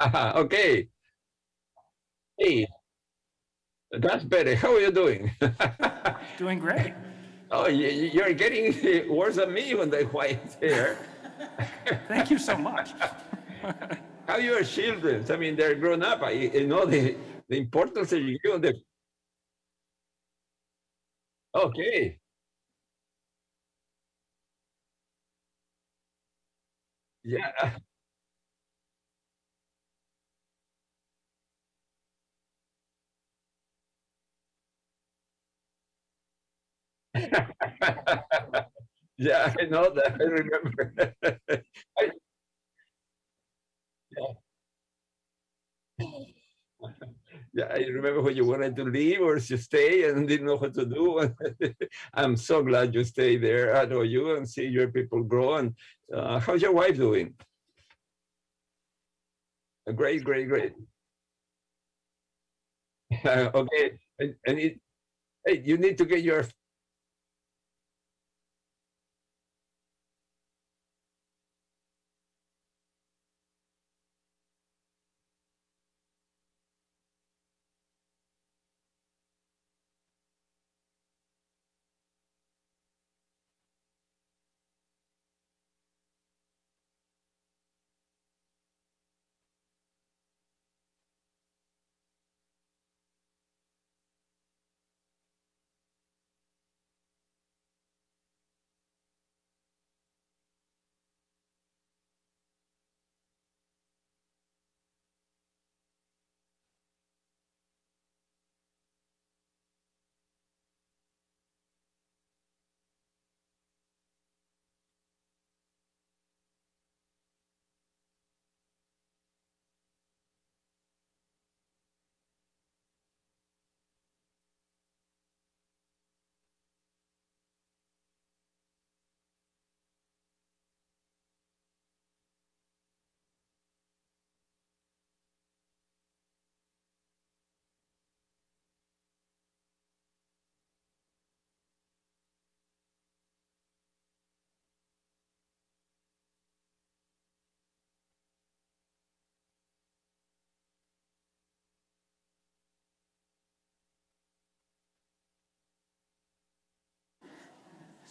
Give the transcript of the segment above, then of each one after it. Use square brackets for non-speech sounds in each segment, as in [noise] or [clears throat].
[laughs] okay. Hey, that's better. How are you doing? [laughs] Doing great. oh, you- you're getting [laughs] worse than me with the white hair. Thank you so much. How are your children? I mean, they're grown up. I, you know the, the importance of you give them. Okay. Yeah. [laughs] Yeah, I know that. I remember. [laughs] I- [laughs] Yeah, I remember when you wanted to leave or to stay and didn't know what to do. I'm so glad you stay there. I know you and see your people grow. And uh, how's your wife doing? Uh, Great, great, great. okay, and, and it, hey, you need to get your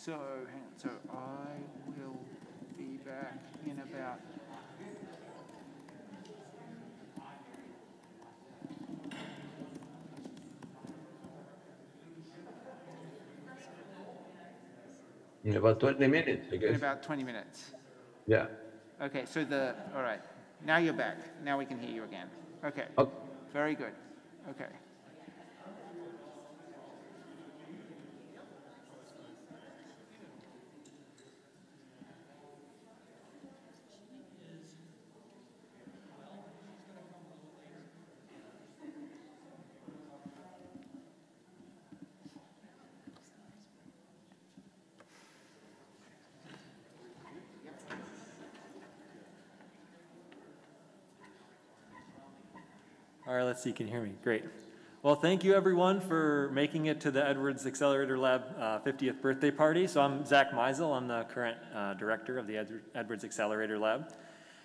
So. So I will be back in about. in about 20 minutes, I In about 20 minutes. Yeah. Okay, so the, all right. Now you're back. Now we can hear you again. Okay. Okay. Very good. Okay. Let's see, you can hear me? Great. Well, thank you everyone for making it to the Edwards Accelerator Lab uh, 50th birthday party. So I'm Zach Meisel, I'm the current uh, director of the Ed- Edwards Accelerator Lab.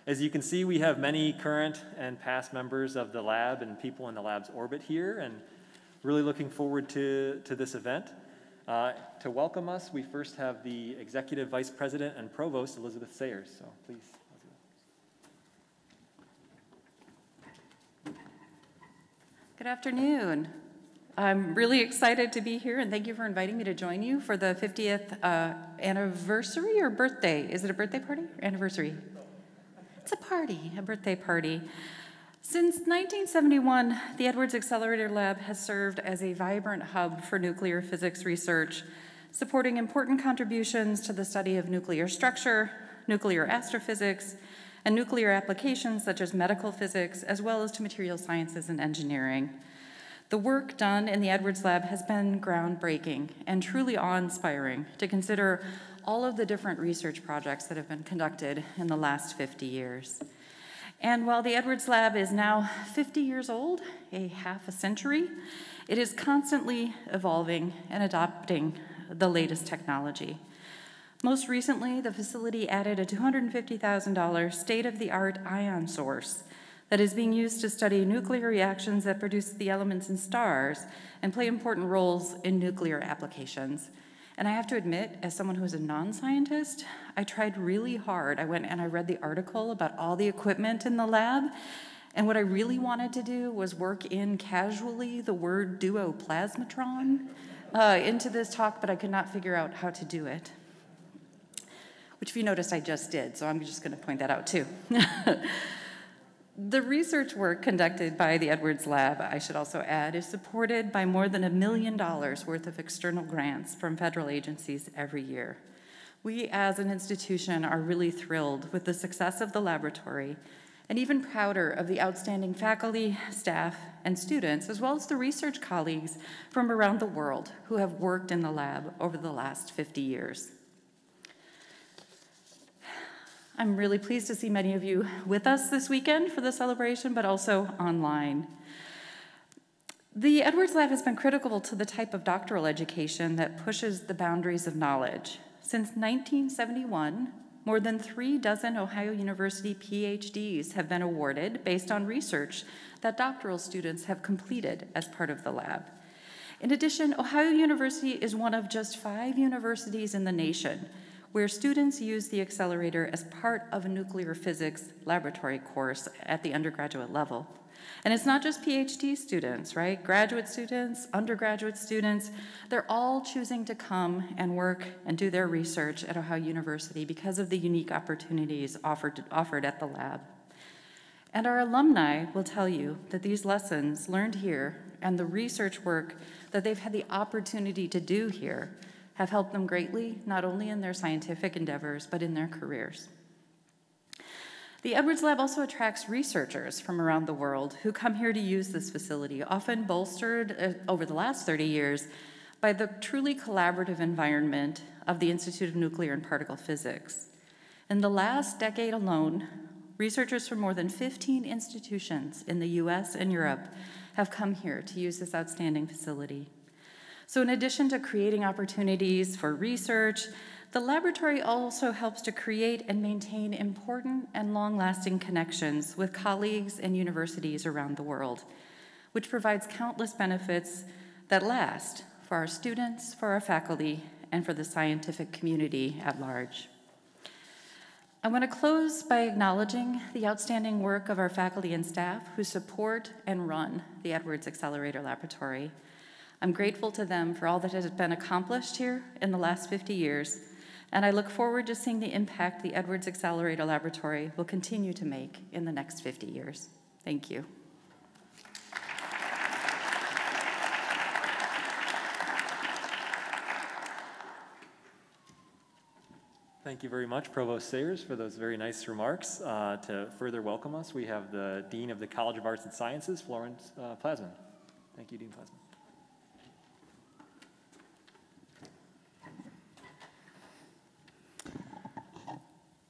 As you can see, we have many current and past members of the lab and people in the lab's orbit here, and really looking forward to, to this event. Uh, to welcome us, we first have the Executive Vice President and Provost, Elizabeth Sayrs. So please. Good afternoon. I'm really excited to be here, and thank you for inviting me to join you for the 50th uh, anniversary or birthday. Is it a birthday party or anniversary? It's a party, a birthday party. Since 1971, the Edwards Accelerator Lab has served as a vibrant hub for nuclear physics research, supporting important contributions to the study of nuclear structure, nuclear astrophysics, and nuclear applications such as medical physics, as well as to material sciences and engineering. The work done in the Edwards Lab has been groundbreaking and truly awe-inspiring to consider all of the different research projects that have been conducted in the last 50 years. And while the Edwards Lab is now 50 years old, a half a century, it is constantly evolving and adopting the latest technology. Most recently, the facility added a $250,000 state of the art ion source that is being used to study nuclear reactions that produce the elements in stars and play important roles in nuclear applications. And I have to admit, as someone who is a non scientist, I tried really hard. I went and I read the article about all the equipment in the lab. And what I really wanted to do was work in casually the word duoplasmatron uh, into this talk, but I could not figure out how to do it. Which, if you noticed, I just did, so I'm just going to point that out too. [laughs] The research work conducted by the Edwards Lab, I should also add, is supported by more than a million dollars worth of external grants from federal agencies every year. We as an institution are really thrilled with the success of the laboratory and even prouder of the outstanding faculty, staff, and students, as well as the research colleagues from around the world who have worked in the lab over the last 50 years. I'm really pleased to see many of you with us this weekend for the celebration, but also online. The Edwards Lab has been critical to the type of doctoral education that pushes the boundaries of knowledge. Since 1971, more than three dozen Ohio University PhDs have been awarded based on research that doctoral students have completed as part of the lab. In addition, Ohio University is one of just five universities in the nation where students use the accelerator as part of a nuclear physics laboratory course at the undergraduate level. And it's not just PhD students, right? Graduate students, undergraduate students, they're all choosing to come and work and do their research at Ohio University because of the unique opportunities offered, offered at the lab. And our alumni will tell you that these lessons learned here and the research work that they've had the opportunity to do here have helped them greatly, not only in their scientific endeavors, but in their careers. The Edwards Lab also attracts researchers from around the world who come here to use this facility, often bolstered uh, over the last 30 years by the truly collaborative environment of the Institute of Nuclear and Particle Physics. In the last decade alone, researchers from more than 15 institutions in the US and Europe have come here to use this outstanding facility. So, in addition to creating opportunities for research, the laboratory also helps to create and maintain important and long lasting connections with colleagues and universities around the world, which provides countless benefits that last for our students, for our faculty, and for the scientific community at large. I want to close by acknowledging the outstanding work of our faculty and staff who support and run the Edwards Accelerator Laboratory. I'm grateful to them for all that has been accomplished here in the last 50 years, and I look forward to seeing the impact the Edwards Accelerator Laboratory will continue to make in the next 50 years. Thank you. Thank you very much, Provost Sayrs, for those very nice remarks. Uh, to further welcome us, we have the Dean of the College of Arts and Sciences, Florenz uh, Plassmann. Thank you, Dean Plassmann.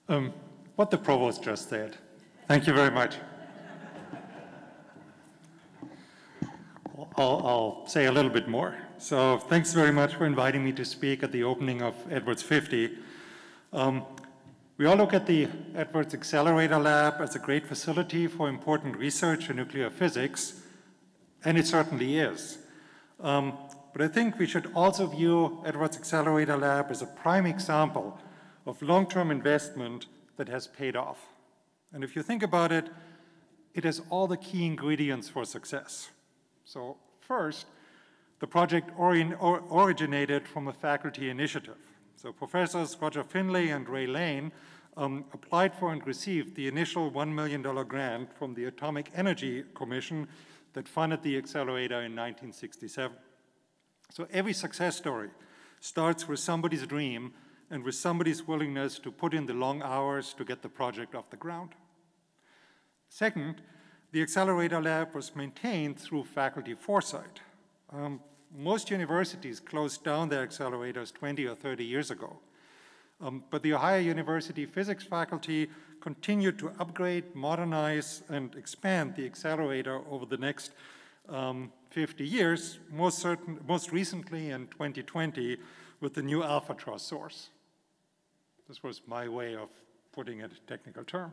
Um, what the provost just said. Thank you very much. I'll, I'll, say a little bit more. So thanks very much for inviting me to speak at the opening of Edwards 50. Um, we all look at the Edwards Accelerator Lab as a great facility for important research in nuclear physics, and it certainly is. Um, but I think we should also view Edwards Accelerator Lab as a prime example of long-term investment that has paid off. And if you think about it, it has all the key ingredients for success. So first, the project or originated from a faculty initiative. So professors Roger Finlay and Ray Lane um, applied for and received the initial $1 million grant from the Atomic Energy Commission that funded the accelerator in 1967. So every success story starts with somebody's dream and with somebody's willingness to put in the long hours to get the project off the ground. Second, the Accelerator Lab was maintained through faculty foresight. Um, most universities closed down their accelerators 20 or 30 years ago. Um, but the Ohio University physics faculty continued to upgrade, modernize, and expand the accelerator over the next um, 50 years, most, certain, most recently in 2020 with the new Alphatross source. This was my way of putting it a technical term.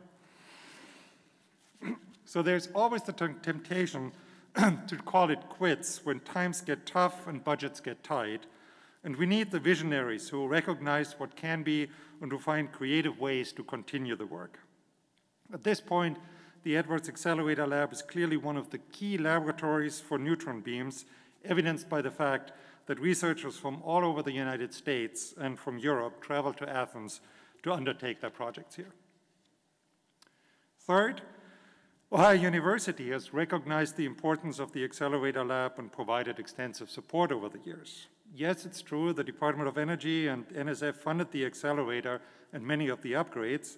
[clears throat] So there's always the temptation [clears throat] to call it quits when times get tough and budgets get tight. And we need the visionaries who recognize what can be and who find creative ways to continue the work. At this point, the Edwards Accelerator Lab is clearly one of the key laboratories for neutron beams, evidenced by the fact that researchers from all over the United States and from Europe travel to Athens to undertake their projects here. Third, Ohio University has recognized the importance of the Accelerator Lab and provided extensive support over the years. Yes, it's true, the Department of Energy and NSF funded the accelerator and many of the upgrades,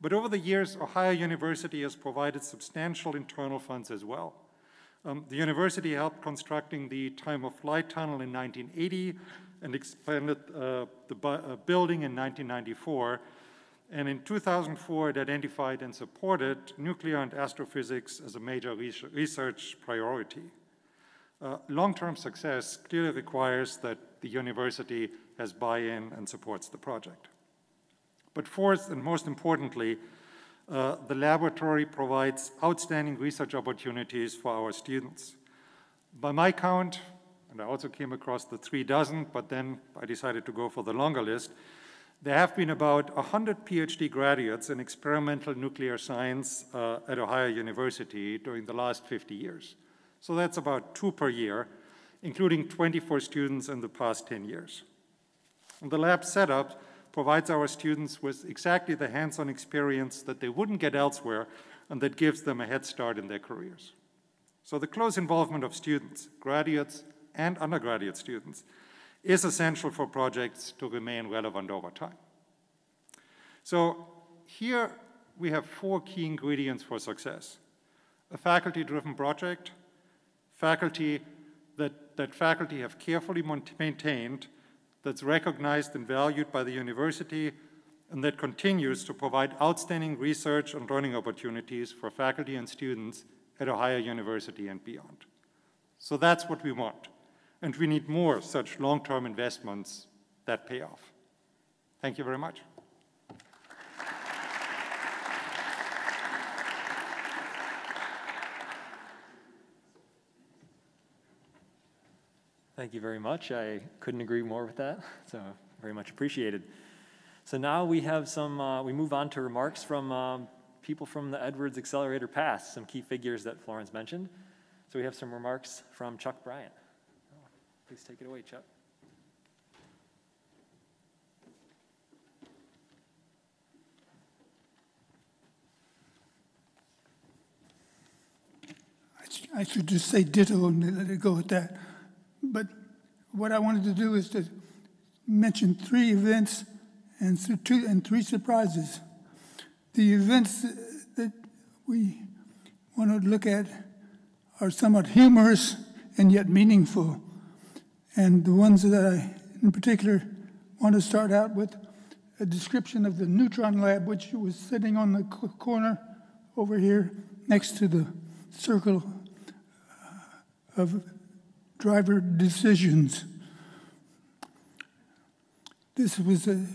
but over the years, Ohio University has provided substantial internal funds as well. Um, the university helped constructing the time of flight tunnel in 1980 and expanded uh, the uh, building in 1994. And in 2004, it identified and supported nuclear and astrophysics as a major research priority. Uh, Long-term success clearly requires that the university has buy-in and supports the project. But fourth, and most importantly, uh, the laboratory provides outstanding research opportunities for our students. By my count, and I also came across the three dozen, but then I decided to go for the longer list, there have been about 100 PhD graduates in experimental nuclear science uh, at Ohio University during the last 50 years. So that's about two per year, including 24 students in the past 10 years. And the lab setup provides our students with exactly the hands-on experience that they wouldn't get elsewhere and that gives them a head start in their careers. So the close involvement of students, graduates and undergraduate students, is essential for projects to remain relevant over time. So here we have four key ingredients for success. A faculty-driven project, faculty that, that faculty have carefully maintained that's recognized and valued by the university and that continues to provide outstanding research and learning opportunities for faculty and students at Ohio University and beyond. So that's what we want. And we need more such long-term investments that pay off. Thank you very much. Thank you very much. I couldn't agree more with that, [laughs] so very much appreciated. So now we have some, uh, we move on to remarks from um, people from the Edwards Accelerator Past, some key figures that Florenz mentioned. So we have some remarks from Chuck Brient. Please take it away, Chuck. I should just say ditto and let it go at that. But what I wanted to do is to mention three events and, two, and three surprises. The events that we want to look at are somewhat humorous and yet meaningful. And the ones that I, in particular, want to start out with a description of the neutron lab, which was sitting on the corner over here next to the circle uh, of driver decisions. This was a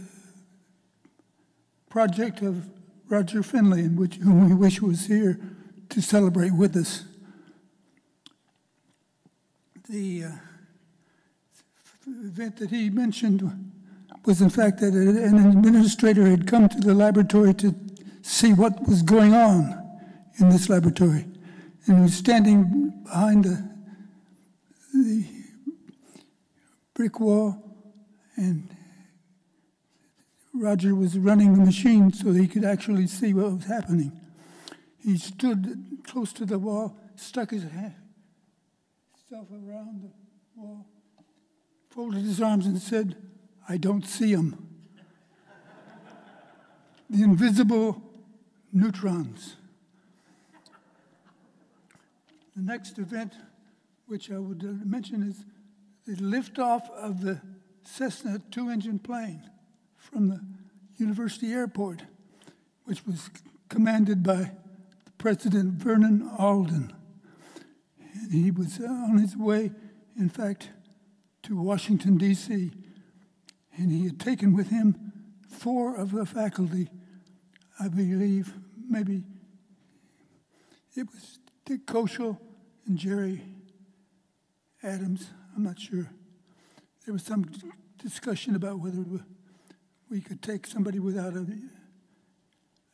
project of Roger Finlay, in which, whom we wish was here to celebrate with us. The uh, event that he mentioned was, in fact, that an administrator had come to the laboratory to see what was going on in this laboratory. And was standing behind the the brick wall, and Roger was running the machine so he could actually see what was happening. He stood close to the wall, stuck his hand, himself around the wall, folded his arms, and said, I don't see them. the invisible neutrons. The next event which I would uh, mention is the liftoff of the Cessna two engine plane from the University Airport, which was commanded by President Vernon Alden. And he was on his way, in fact, to Washington, D.C., and he had taken with him four of the faculty, I believe, maybe it was Dick Koschel and Jerry Adams, I'm not sure. There was some discussion about whether we- could take somebody without a,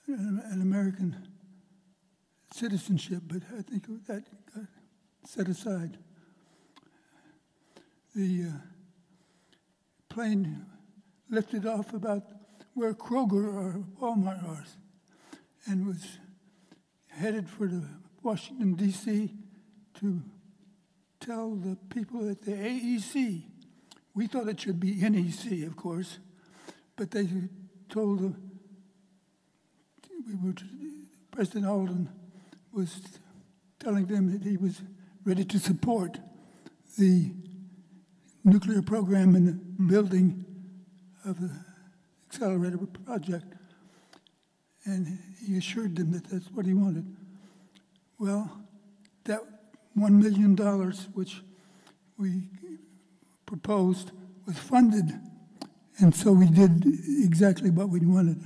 an an American citizenship, but I think that got set aside. The uh, plane lifted off about where Kroger or Walmart are and was headed for the Washington, D.C. to tell the people at the AEC. We thought it should be NEC, of course, but they told them, we were, President Alden was telling them that he was ready to support the nuclear program and the building of the accelerator project. And he assured them that that's what he wanted. Well, that $1 million, which we proposed, was funded, and so we did exactly what we wanted.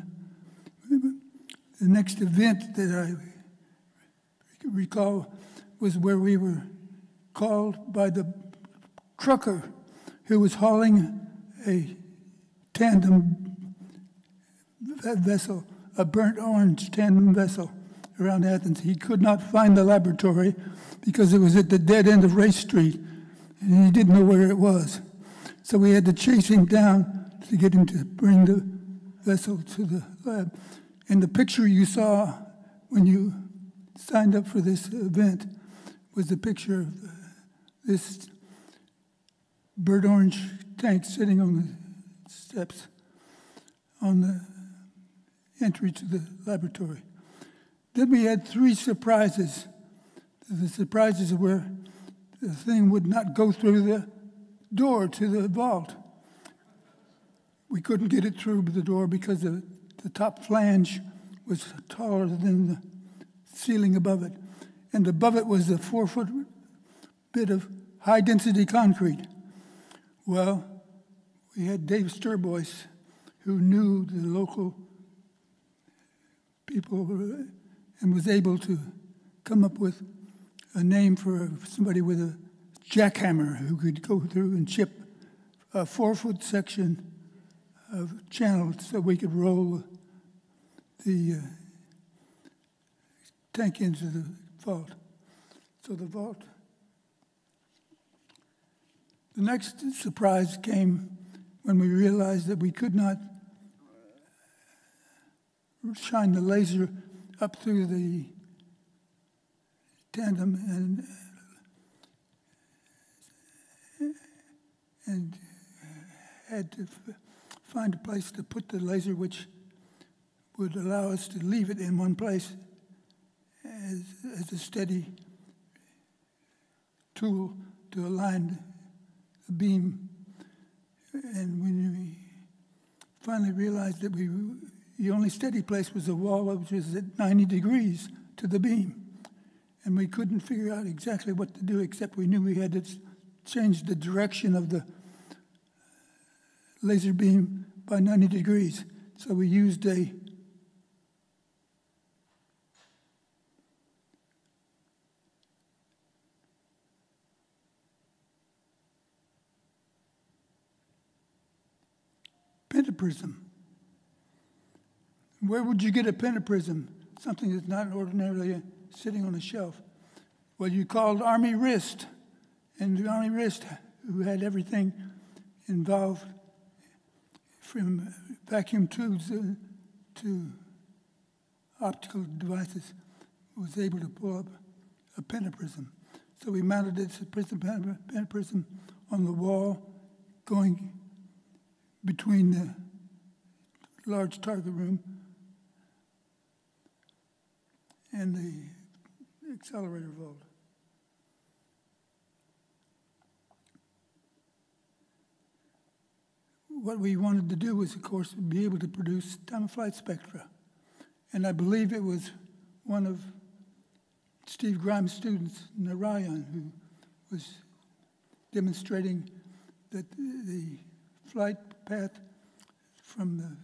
The next event that I recall was where we were called by the trucker who was hauling a tandem vessel, a burnt orange tandem vessel around Athens. He could not find the laboratory because it was at the dead end of Race Street, and he didn't know where it was. So we had to chase him down to get him to bring the vessel to the lab. And the picture you saw when you signed up for this event was the picture of uh, this burnt orange tank sitting on the steps on the entry to the laboratory. Then we had three surprises. The surprises were the thing would not go through the door to the vault. We couldn't get it through the door because the, the top flange was taller than the ceiling above it. And above it was a four foot bit of high density concrete. Well, we had Dave Sturbois, who knew the local people and was able to come up with a name for somebody with a jackhammer who could go through and chip a four foot section of channel so we could roll the uh, tank into the vault. So the vault. The next surprise came when we realized that we could not shine the laser up through the tandem and and had to find a place to put the laser which would allow us to leave it in one place as, as a steady tool to align the beam. And when we finally realized that we, the only steady place was the wall, which was at 90 degrees to the beam. And we couldn't figure out exactly what to do, except we knew we had to change the direction of the laser beam by 90 degrees. So we used a pentaprism. Where would you get a pentaprism? Something that's not ordinarily sitting on a shelf. Well, you called Army Wrist, and the Army Wrist, who had everything involved from vacuum tubes uh, to optical devices, was able to pull up a pentaprism. So we mounted this prism, pentaprism on the wall, going between the large target room and the accelerator vault. What we wanted to do was, of course, be able to produce time of flight spectra. And I believe it was one of Steve Grimes' students, Narayan, who was demonstrating that the flight path from the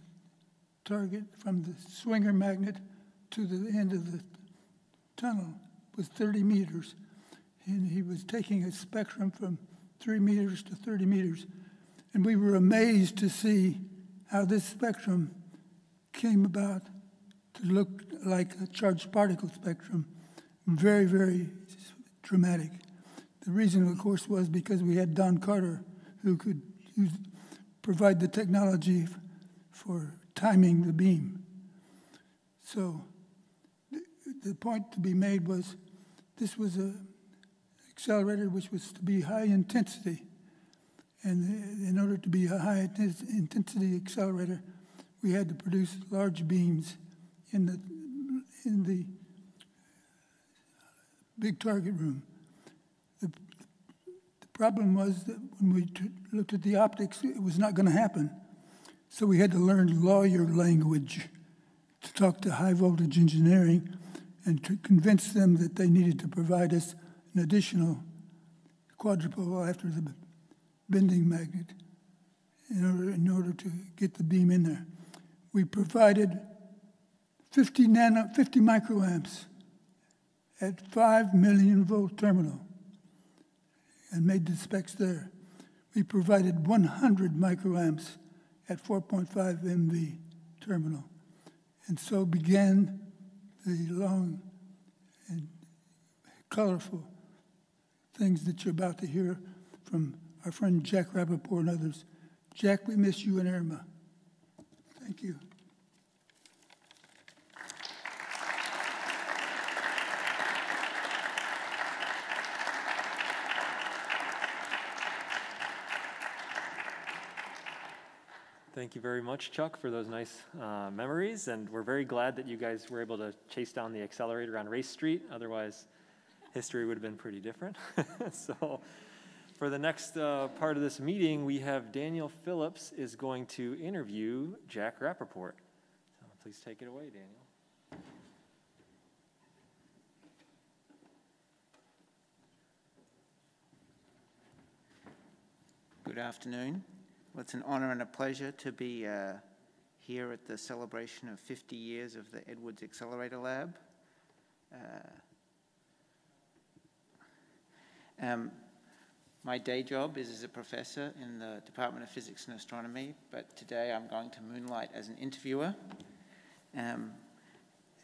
target, from the swinger magnet to the end of the tunnel was 30 meters. And he was taking a spectrum from 3 meters to 30 meters. And we were amazed to see how this spectrum came about to look like a charged particle spectrum. Very, very dramatic. The reason, of course, was because we had Don Carter, who could use, provide the technology for timing the beam. So the, point to be made was this was a accelerator which was to be high intensity. And in order to be a high intensity accelerator, we had to produce large beams in the, in the big target room. The, the problem was that when we looked at the optics, it was not going to happen. So we had to learn lawyer language to talk to high voltage engineering and to convince them that they needed to provide us an additional quadrupole after the bending magnet in order, in order to get the beam in there. We provided 50, nano, 50 microamps at 5 million volt terminal and made the specs there. We provided 100 microamps at 4.5 MV terminal. And so began the long and colorful things that you're about to hear from our friend Jack Rapaport and others. Jack, we miss you and Irma. Thank you. Thank you very much, Chuck, for those nice uh, memories. And we're very glad that you guys were able to chase down the accelerator on Race Street. Otherwise, history would have been pretty different. [laughs] so, for the next uh, part of this meeting, we have Daniel Phillips is going to interview Jack Rapaport. So, please take it away, Daniel. Good afternoon. Well, it's an honor and a pleasure to be uh, here at the celebration of 50 years of the Edwards Accelerator Lab. Uh, um, my day job is as a professor in the Department of Physics and Astronomy, but today I'm going to moonlight as an interviewer. Um,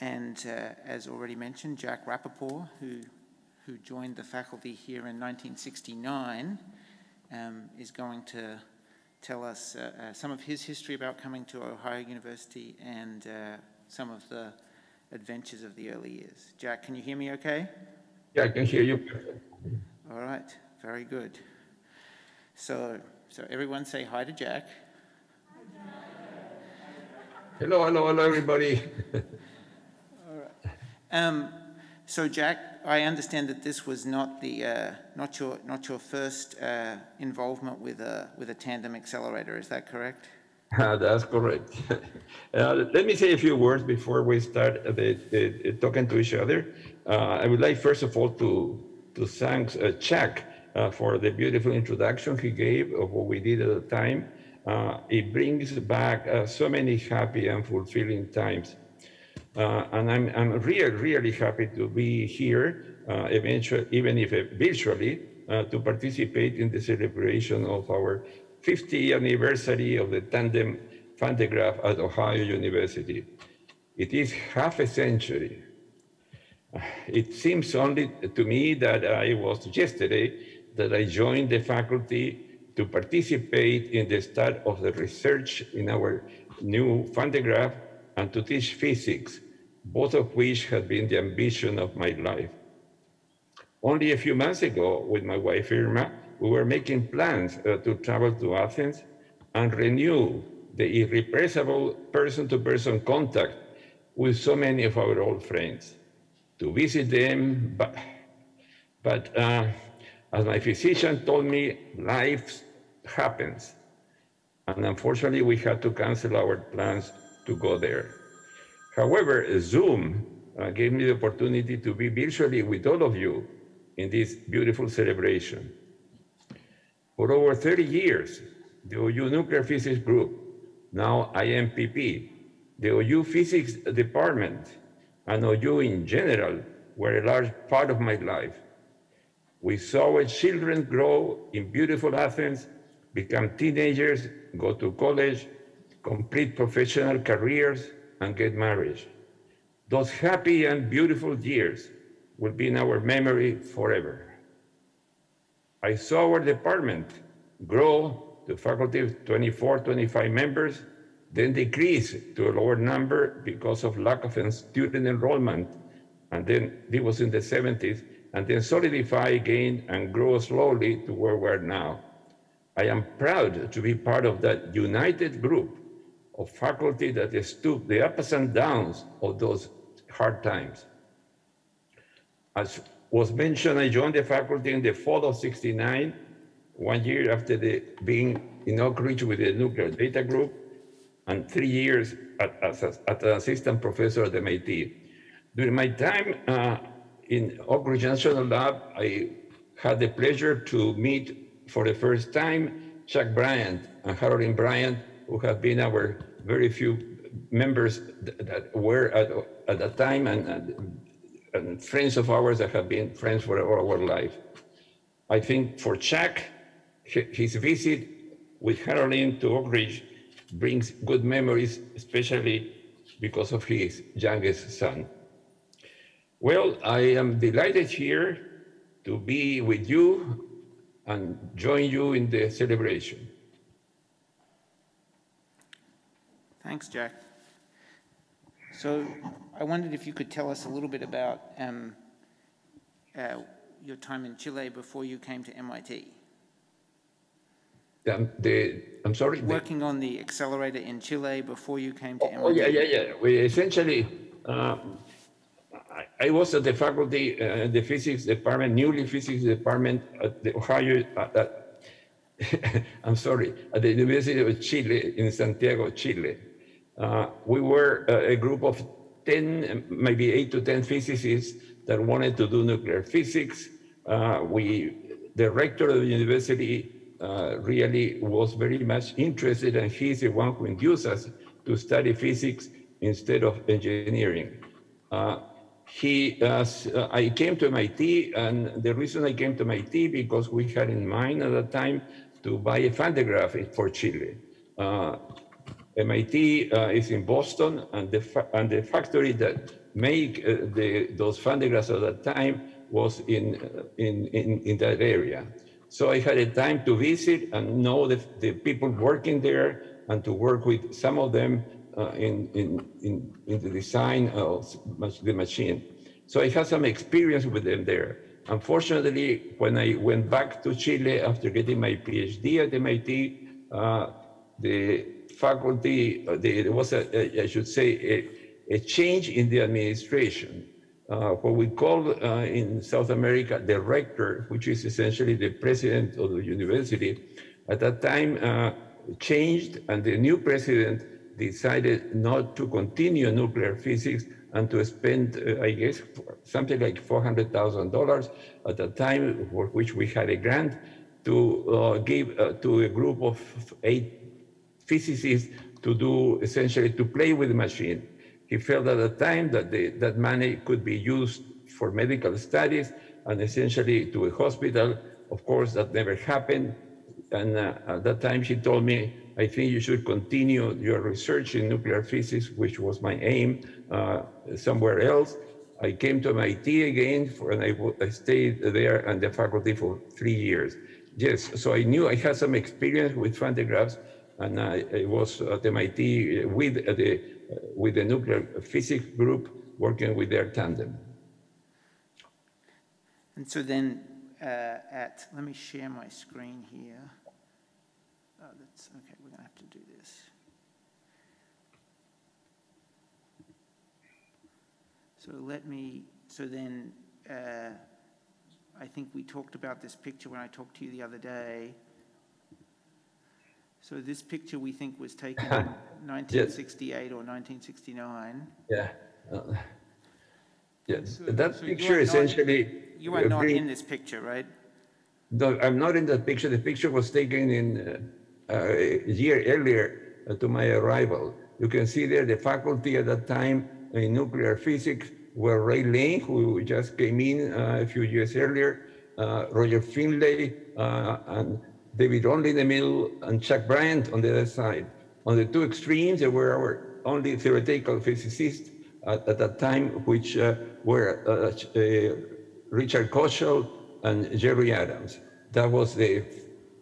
and uh, as already mentioned, Jack Rapaport, who, who joined the faculty here in 1969, um, is going to tell us uh, uh, some of his history about coming to Ohio University and uh, some of the adventures of the early years. Jack, can you hear me okay? Yeah, I can hear you. All right, very good. So, so everyone say hi to Jack. Hello, hello, hello, everybody. [laughs] All right. Um, so, Jack, I understand that this was not the uh, not your not your first uh, involvement with a with a tandem accelerator. Is that correct? Ah, [laughs] That's correct. [laughs] Uh, Let me say a few words before we start uh, the, the, talking to each other. Uh, I would like, first of all, to, to thank uh, Chuck uh, for the beautiful introduction he gave of what we did at the time. Uh, it brings back uh, so many happy and fulfilling times. Uh, and I'm, I'm really, really happy to be here, uh, eventually, even if uh, virtually, to participate in the celebration of our 50th anniversary of the tandem Van de Graaff at Ohio University. It is half a century. It seems only to me that I was yesterday that I joined the faculty to participate in the start of the research in our new Van de Graaff and to teach physics, both of which had been the ambition of my life. Only a few months ago, with my wife Irma, we were making plans uh, to travel to Athens and renew the irrepressible person to person contact with so many of our old friends, to visit them. But, but uh, as my physician told me, life happens. And unfortunately, we had to cancel our plans to go there. However, Zoom uh, gave me the opportunity to be virtually with all of you in this beautiful celebration. For over 30 years, the OU Nuclear Physics Group, now INPP, the OU Physics Department, and OU in general were a large part of my life. We saw our children grow in beautiful Athens, become teenagers, go to college, complete professional careers, and get married. Those happy and beautiful years will be in our memory forever. I saw our department grow to faculty of 24, 25 members, then decrease to a lower number because of lack of student enrollment. And then it was in the 70s, and then solidify again and grow slowly to where we're now. I am proud to be part of that united group of faculty that stood the ups and downs of those hard times. As was mentioned, I joined the faculty in the fall of 69, one year after the, being in Oak Ridge with the Nuclear Data Group, and three years at, as, as an assistant professor at MIT. During my time uh, in Oak Ridge National Lab, I had the pleasure to meet for the first time Chuck Brient and Harold Bryant, who have been our very few members that, were at, at that time and, and, friends of ours that have been friends for all our life. I think for Chuck, his visit with Harold to Oak Ridge brings good memories, especially because of his youngest son. Well, I am delighted here to be with you and join you in the celebration. Thanks, Jack. So I wondered if you could tell us a little bit about um, uh, your time in Chile before you came to MIT. Um, the, I'm sorry? Working the, on the accelerator in Chile before you came to oh, MIT. Oh, yeah, yeah, yeah. We essentially, uh, I, I, was at the faculty, uh, the physics department, newly physics department at the Ohio, uh, [laughs] I'm sorry, at the University of Chile in Santiago, Chile. Uh, we were a group of 10, maybe eight to 10 physicists that wanted to do nuclear physics. Uh, we, the rector of the university uh, really was very much interested and he's the one who induced us to study physics instead of engineering. Uh, he, uh, I came to MIT and the reason I came to MIT because we had in mind at the time to buy a Van for Chile. MIT uh, is in Boston, and the, and the factory that make uh, the, those Van de Graaffs at that time was in, uh, in, in, in, that area. So I had a time to visit and know the, the people working there and to work with some of them uh, in, in, in, in the design of the machine. So I had some experience with them there. Unfortunately, when I went back to Chile after getting my PhD at MIT, uh, the faculty, uh, there was, a, a, I should say, a, a, change in the administration. Uh, what we call uh, in South America the rector, which is essentially the president of the university, at that time uh, changed, and the new president decided not to continue nuclear physics and to spend, uh, I guess, something like $400,000 at the time for which we had a grant to uh, give to a group of eight physicists to do essentially to play with the machine. He felt at the time that the, that money could be used for medical studies and essentially to a hospital. Of course, that never happened. And uh, at that time, she told me, I think you should continue your research in nuclear physics, which was my aim, uh, somewhere else. I came to MIT again, for, and I, I stayed there and the faculty for three years. Yes, so I knew I had some experience with Van de Graaffs, and I, I was at MIT with the, with the nuclear physics group working with their tandem. And so then uh, at, let me share my screen here. Oh, that's, okay, we're gonna have to do this. So let me, so then, uh, I think we talked about this picture when I talked to you the other day. So this picture we think was taken [laughs] in 1968 or 1969. Yeah. Uh, yes, so, that so picture essentially. Not, you are not in this picture, right? No, I'm not in that picture. The picture was taken in uh, uh, a year earlier uh, to my arrival. You can see there the faculty at that time in nuclear physics were Ray Lane, who just came in uh, a few years earlier, uh, Roger Finlay, uh, and David Onley in the middle, and Chuck Brient on the other side. On the two extremes, there were our only theoretical physicists at, at that time, which uh, were uh, uh, Richard Koshel and Jerry Adams. That was the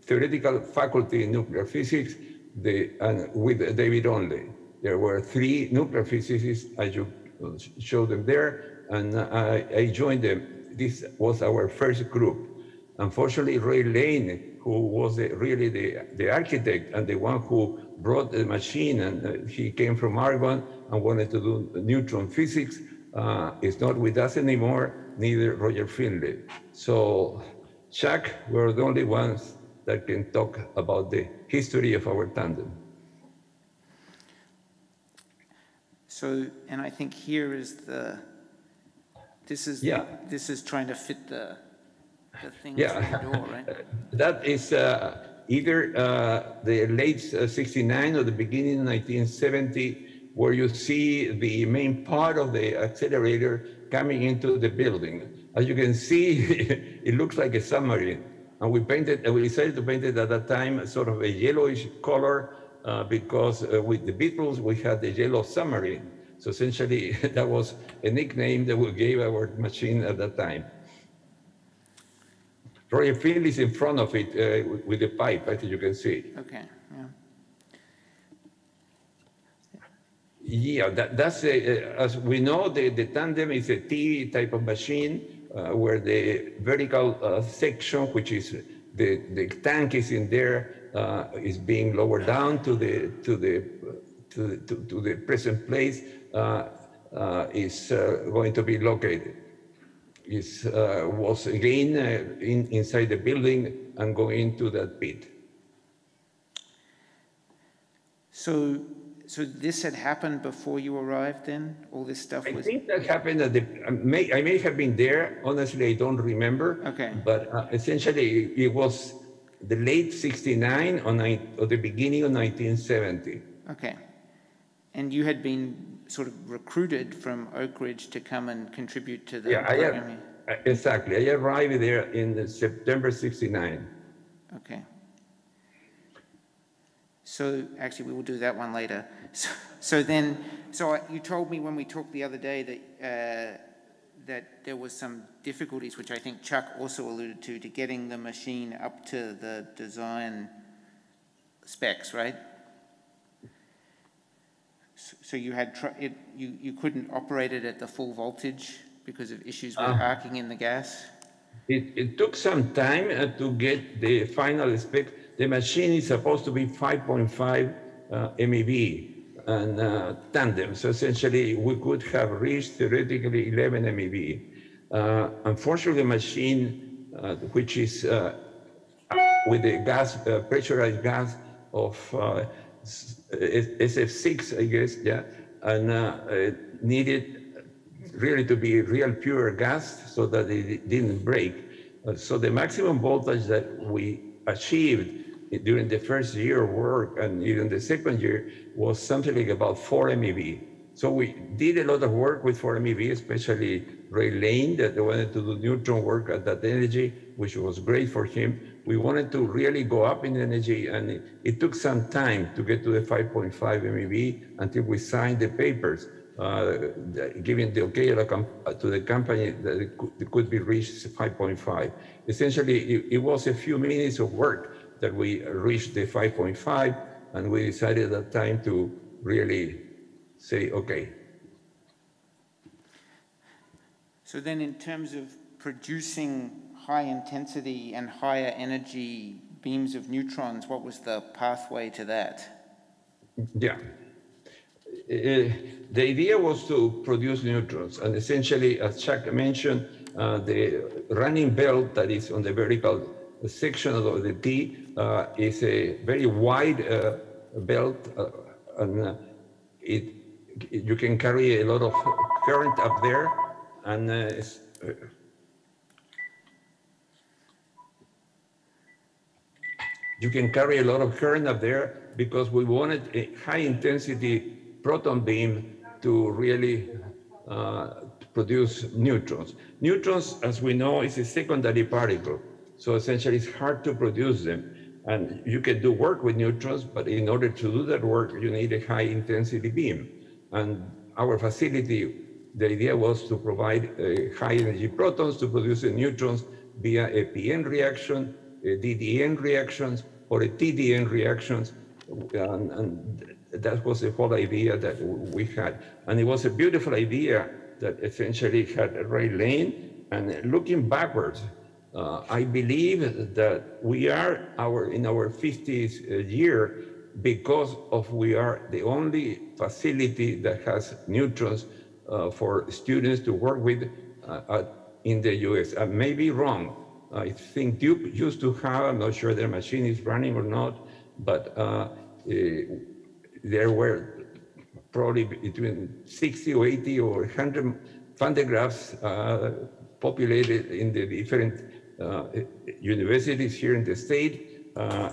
theoretical faculty in nuclear physics, the, and with David Onley. There were three nuclear physicists, as you show them there, and I, I joined them. This was our first group. Unfortunately, Ray Lane, who was the, really the, the architect and the one who brought the machine, and uh, he came from Argonne and wanted to do neutron physics, uh, is not with us anymore, neither Roger Finlay. So Chuck, we're the only ones that can talk about the history of our tandem. So, and I think here is the, this is, Yeah. this is trying to fit the, the thing Yeah. the door, [laughs] right? That is uh, either uh, the late uh, 69 or the beginning of 1970, where you see the main part of the accelerator coming into the building. As you can see, [laughs] it looks like a submarine. And we painted, uh, we decided to paint it at that time sort of a yellowish color uh, because uh, with the Beatles, we had the yellow submarine. So essentially, [laughs] that was a nickname that we gave our machine at that time. Roger Field is in front of it uh, with- the pipe, as you can see. it. Okay, yeah. Yeah, that, that's a, as we know, the, the tandem is a T type of machine uh, where the vertical uh, section, which is the, the tank is in there, uh, is being lowered down to the to the to the, to, to the present place uh, uh, is uh, going to be located. Is uh, was again uh, in, inside the building and going into that pit. So, so this had happened before you arrived then? All this stuff I was? think that happened at the, I may, I may have been there, honestly, I don't remember. Okay. But uh, essentially, it was the late 69 or, or the beginning of 1970. Okay. And you had been sort of recruited from Oak Ridge to come and contribute to the Yeah, I have, uh, exactly. I arrived there in the September 69. Okay. So, actually, we will do that one later. [laughs] So, so then, so I- you told me when we talked the other day that, uh, that there was some difficulties, which I think Chuck also alluded to, to getting the machine up to the design specs, right? So you had, tr- it, you, you couldn't operate it at the full voltage because of issues with Uh. arcing in the gas? It, it took some time uh, to get the final spec. The machine is supposed to be 5.5 uh, MeV and uh, tandem. So essentially, we could have reached theoretically 11 MeV. Uh, unfortunately, the machine, uh, which is uh, with the gas, uh, pressurized gas of uh, SF6, I guess, yeah, and uh, it needed really to be real pure gas so that it didn't break. So the maximum voltage that we achieved during the first year of work and even the second year was something like about 4 MeV. So we did a lot of work with 4 MeV, especially Ray Lane, that wanted to do neutron work at that energy, which was great for him. We wanted to really go up in energy, and it, it took some time to get to the 5.5 MeV until we signed the papers, uh, giving the okay to the company that it could, it could be reached 5.5. Essentially, it, it was a few minutes of work that we reached the 5.5, and we decided at that time to really say, okay, So then in terms of producing high intensity and higher energy beams of neutrons, what was the pathway to that? Yeah. Uh, the idea was to produce neutrons, and essentially, as Chuck mentioned, uh, the running belt that is on the vertical section of the T uh, is a very wide uh, belt, uh, and uh, it you can carry a lot of current up there, and uh, it's, uh, you can carry a lot of current up there because we wanted a high intensity proton beam to really uh, produce neutrons. Neutrons, as we know, is a secondary particle. So essentially, it's hard to produce them. And you can do work with neutrons, but in order to do that work, you need a high intensity beam. And our facility, the idea was to provide uh, high energy protons to produce the neutrons via a PN reaction, a DDN reactions, or a TDN reactions. And, and that was the whole idea that we had. And it was a beautiful idea that essentially had a right lane. And looking backwards, uh, I believe that we are our in our 50th uh, year because of we are the only facility that has neutrons uh, for students to work with uh, in the U.S. I may be wrong. I think Duke used to have, I'm not sure their machine is running or not, but uh, eh, there were probably between 60 or 80 or 100 Van uh, populated in the different uh, universities here in the state uh,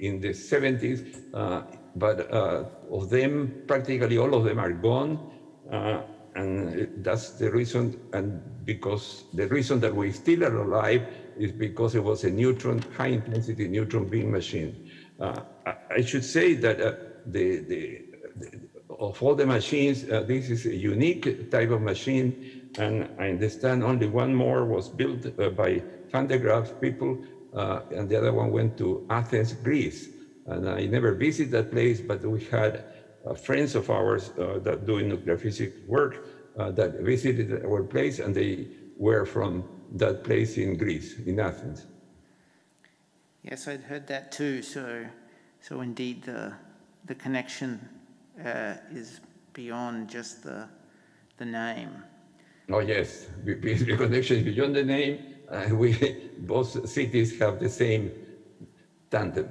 in the 70s, uh, but uh, of them, practically all of them are gone. Uh, and that's the reason, and because the reason that we still are alive is because it was a neutron, high intensity neutron beam machine. I, I, should say that the, the, the, of all the machines, this is a unique type of machine and I understand only one more was built uh, by Van de Graaff people, uh, and the other one went to Athens, Greece. And I never visited that place, but we had uh, friends of ours uh, that doing nuclear physics work uh, that visited our place, and they were from that place in Greece, in Athens. Yes, I'd heard that too. So, so indeed, the the connection uh, is beyond just the the name. Oh yes, [laughs] the connection is beyond the name. Uh, we [laughs] both cities have the same tandem.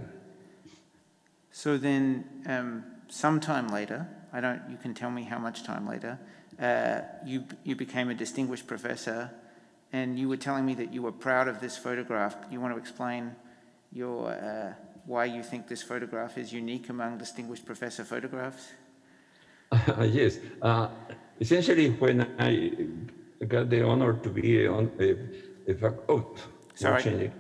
So then, um, sometime later, I don't. You can tell me how much time later. Uh, you you became a distinguished professor, and you were telling me that you were proud of this photograph. You want to explain your uh, why you think this photograph is unique among distinguished professor photographs? [laughs] yes. Uh, essentially, when I got the honor to be on a, a oh, sorry,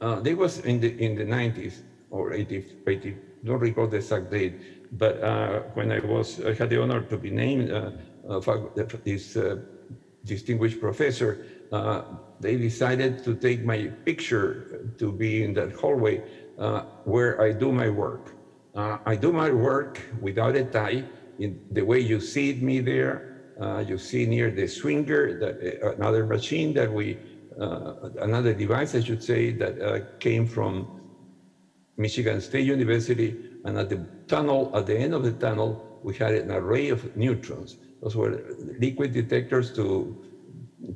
uh, they was in the in the 90s or 80, 80 don't recall the exact date, but uh, when I was I had the honor to be named uh, this uh, distinguished professor, uh, they decided to take my picture to be in that hallway uh, where I do my work. I do my work without a tie in the way you see me there, uh, you see near the swinger, that, uh, another machine that we, uh, another device, I should say, that uh, came from Michigan State University. And at the tunnel, at the end of the tunnel, we had an array of neutrons. Those were liquid detectors to,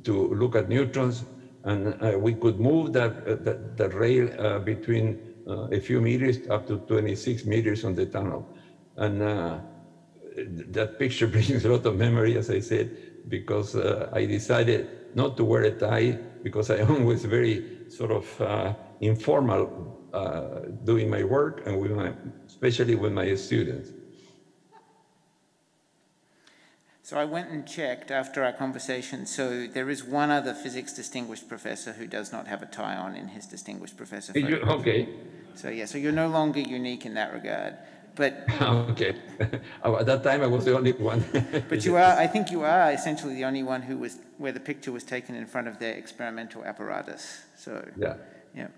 to look at neutrons. And uh, we could move that, uh, that, that, rail between a few meters up to 26 meters on the tunnel. And that picture [laughs] brings a lot of memory, as I said, because uh, I decided not to wear a tie because I [laughs] always very sort of uh, informal uh, doing my work and with my, especially with my students. So I went and checked after our conversation. So there is one other physics distinguished professor who does not have a tie on in his distinguished professor. You, okay. So yeah, so you're no longer unique in that regard. But [laughs] okay, [laughs] at that time I was the only one. [laughs] but you are, I think you are essentially the only one who was where the picture was taken in front of their experimental apparatus. So yeah, yeah.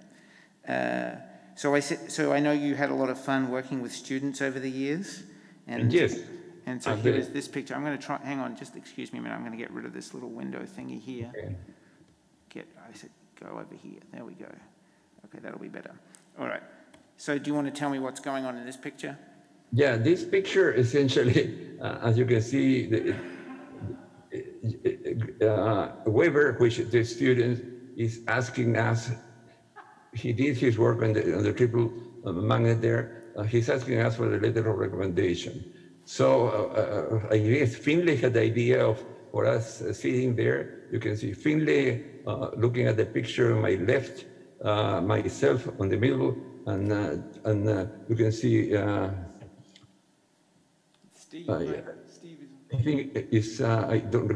Uh, so I so I know you had a lot of fun working with students over the years. And yes. And so here is this picture. I'm going to try. Hang on, just excuse me a minute. I'm going to get rid of this little window thingy here. Okay. Get. I said go over here. There we go. Okay, that'll be better. All right. So do you want to tell me what's going on in this picture? Yeah, this picture essentially, [laughs] uh, as you can see, the, uh, Weber, which the student is asking us, he did his work on the, on the triple uh, magnet there. Uh, he's asking us for a letter of recommendation. So uh, uh, I guess Finlay had the idea of for us sitting there. You can see Finlay looking at the picture on my left, myself on the middle, and and you can see Steve, uh, yeah. Steve is I think it's, uh, I don't.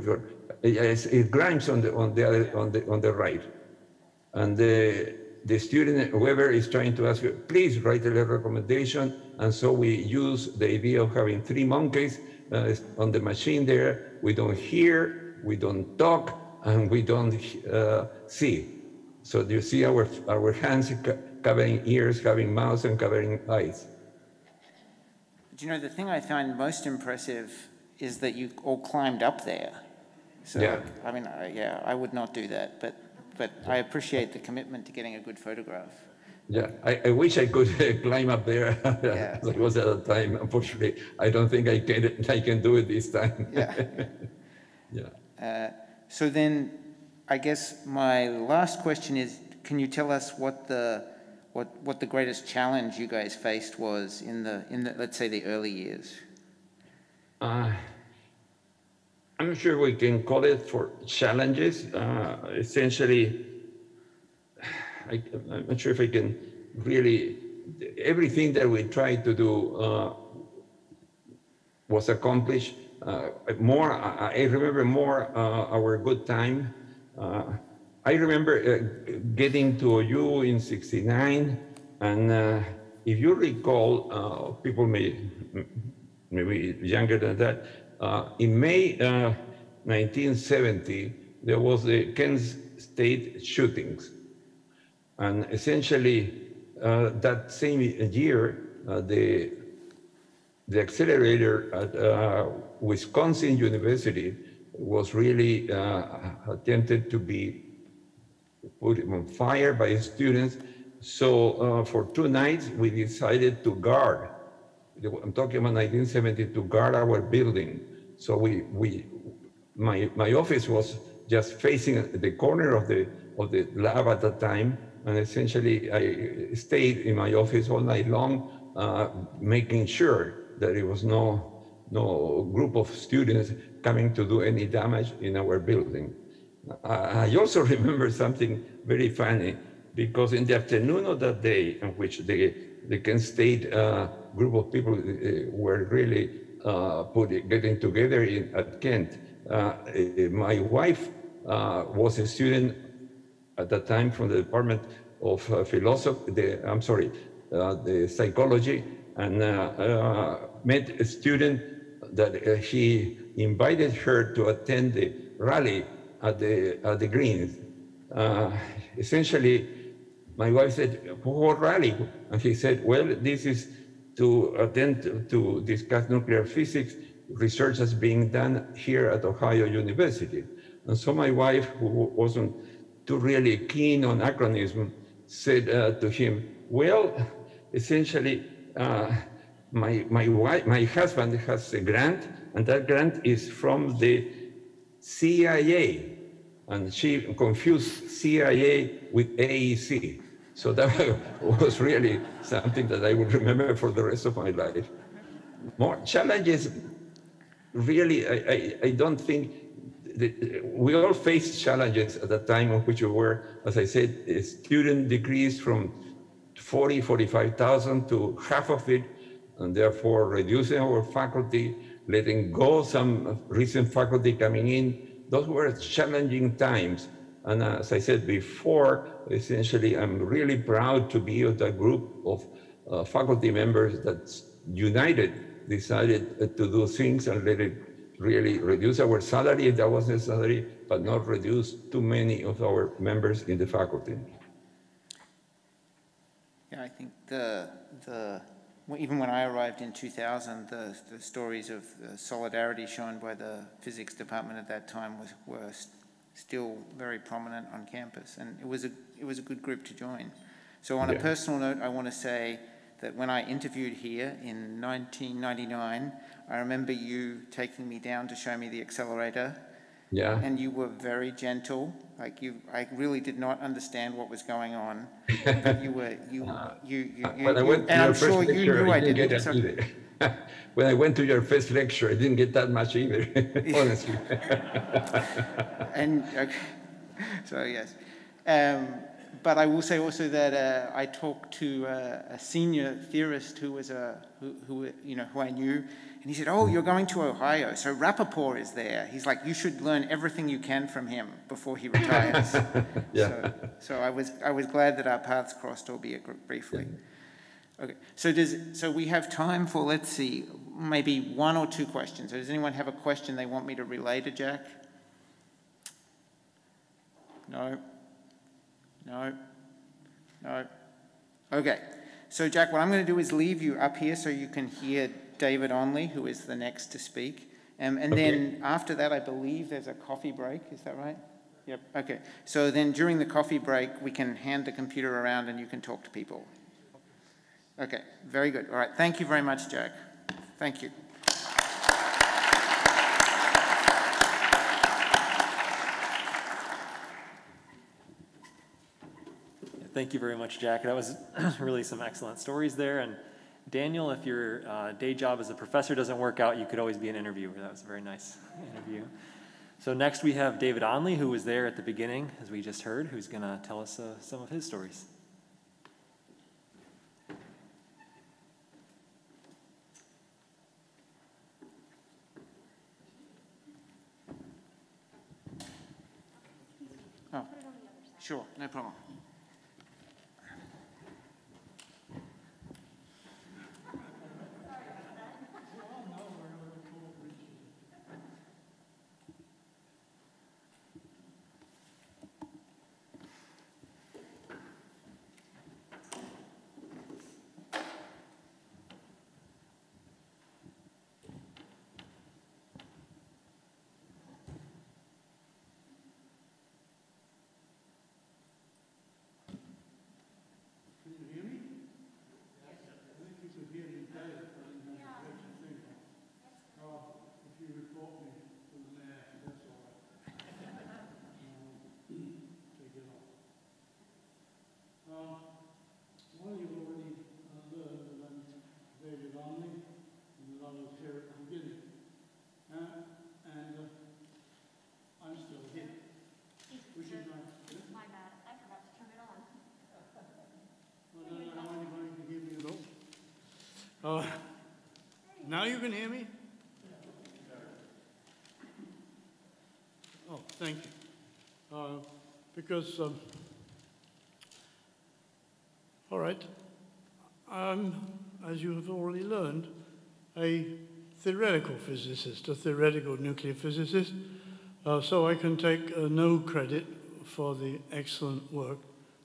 It's, it's Grimes on the, on the other, on the, on the right. And the, the student, whoever is trying to ask you, please write a letter recommendation. And so we use the idea of having three monkeys uh, on the machine there. We don't hear, we don't talk, and we don't uh, see. So do you see our, our hands covering ears, covering mouths, and covering eyes. Do you know, the thing I find most impressive is that you all climbed up there. So, Yeah. I mean, I- yeah, I would not do that, but, but I appreciate the commitment to getting a good photograph. Yeah, I, I wish I could climb up there. [laughs] Yeah. as I was at the time. Unfortunately, I don't think I can. I can do it this time. Yeah. [laughs] yeah. Uh, So then, I guess my last question is, can you tell us what the, what, what the greatest challenge you guys faced was in the, in the, let's say, the early years? Uh, I'm sure we can call it for challenges. Uh, essentially, I, I'm not sure if I can really. Everything that we tried to do uh, was accomplished. Uh, more, I, remember more uh, our good time. Uh, I remember uh, getting to OU in '69, and if you recall, people may maybe younger than that. Uh, in May uh, 1970, there was the Kent State shootings. And essentially, uh, that same year, uh, the, the accelerator at uh, Wisconsin University was really uh, attempted to be put on fire by students. So uh, for two nights, we decided to guard. I'm talking about 1970 to guard our building. So we, we, my, my office was just facing the corner of the, of the lab at that time. And essentially I stayed in my office all night long, uh, making sure that there was no, no group of students coming to do any damage in our building. I I also [laughs] remember something very funny because in the afternoon of that day, in which the, the Kent State uh, group of people uh, were really uh, put, getting together in, at Kent, uh, uh, my wife uh, was a student at that time from the Department of Philosophy, the, I'm sorry, the psychology, and met a student that uh, he invited her to attend the rally at the, at the Greens. Uh, essentially, my wife said, what rally? And he said, well, this is to attend to, discuss nuclear physics research that's being done here at Ohio University. And so my wife, who wasn't too really keen on acronym, said uh, to him, well, essentially, uh, my, my, wife, my husband has a grant, and that grant is from the CIA. And she confused CIA with AEC. So that [laughs] was really something that I will remember for the rest of my life. More challenges, really, I, I, I don't think, we all faced challenges at the time of which we were, as I said, student decreased from 40, 45,000 to half of it, and therefore reducing our faculty, letting go some recent faculty coming in. Those were challenging times. And as I said before, essentially, I'm really proud to be of that group of uh, faculty members that united, decided uh, to do things and let it really reduce our salary if that was necessary, but not reduce too many of our members in the faculty. Yeah, I think the, the, even when I arrived in 2000, the, the stories of the solidarity shown by the physics department at that time was, were still very prominent on campus, and it was a, it was a good group to join. So on a personal note, I want to say that when I interviewed here in 1999, I remember you taking me down to show me the accelerator, Yeah. and you were very gentle. Like you, I really did not understand what was going on, but you were you [laughs] uh, you you. you, you- went to and I'm sure you knew I [laughs] didn't didn't. get so- that either. [laughs] when I went to your first lecture, I didn't get that much either, [laughs] honestly. [laughs] and okay, so yes, um, but I will say also that uh, I talked to uh, a senior theorist who was a who, who you know who I knew, and he said, "Oh, you're going to Ohio, so Rapaport is there." He's like, "You should learn everything you can from him before he retires." Yeah. So, so I was I was glad that our paths crossed, albeit briefly. Okay. So does so we have time for let's see maybe one or two questions. So does anyone have a question they want me to relay to Jack? No. No. No. Okay. So, Jack, what I'm going to do is leave you up here so you can hear David Onley, who is the next to speak. Um, and then after that, I believe there's a coffee break. Is that right? Yep. Okay. So then during the coffee break, we can hand the computer around and you can talk to people. Okay. Very good. All right. Thank you very much, Jack. Thank you. Thank you very much, Jack. That was [clears throat] really some excellent stories there. And Daniel, if your uh, day job as a professor doesn't work out, you could always be an interviewer. That was a very nice [laughs] interview. So next we have David Onley, who was there at the beginning, as we just heard, who's going to tell us uh, some of his stories. Oh, sure. No problem. Well, you've already uh, learned that I'm David Onley, and that I was here at the beginning. Uh, and uh, I'm still here. Which is nice. My bad, I forgot to turn it on. I don't know how anybody can hear me at Uh, now you can hear me? Oh, thank you. Uh, because, um, all right, I'm, as you have already learned, a theoretical physicist, a theoretical nuclear physicist, uh, so I can take uh, no credit for the excellent work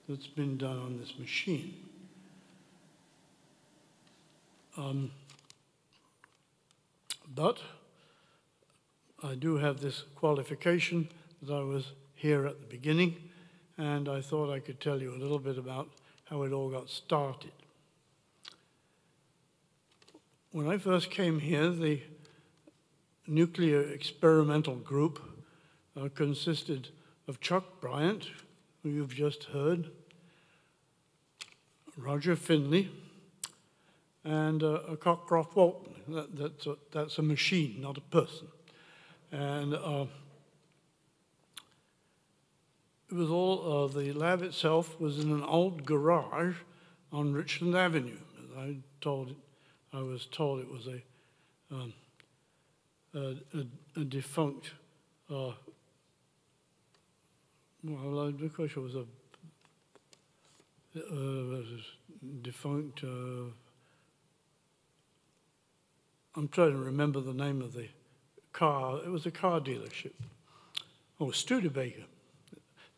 that's been done on this machine. Um, but I do have this qualification that I was here at the beginning, and I thought I could tell you a little bit about how it all got started. When I first came here, the nuclear experimental group uh, consisted of Chuck Brient, who you've just heard, Roger Finlay, and uh, a Cockcroft Walton. That, that's, a, that's a machine, not a person. And uh, it was all, uh, the lab itself was in an old garage on Richland Avenue. I told I was told it was a, um, a, a, defunct, uh, well, because it was a uh, defunct, uh, I'm trying to remember the name of the car. It was a car dealership. Oh, Studebaker.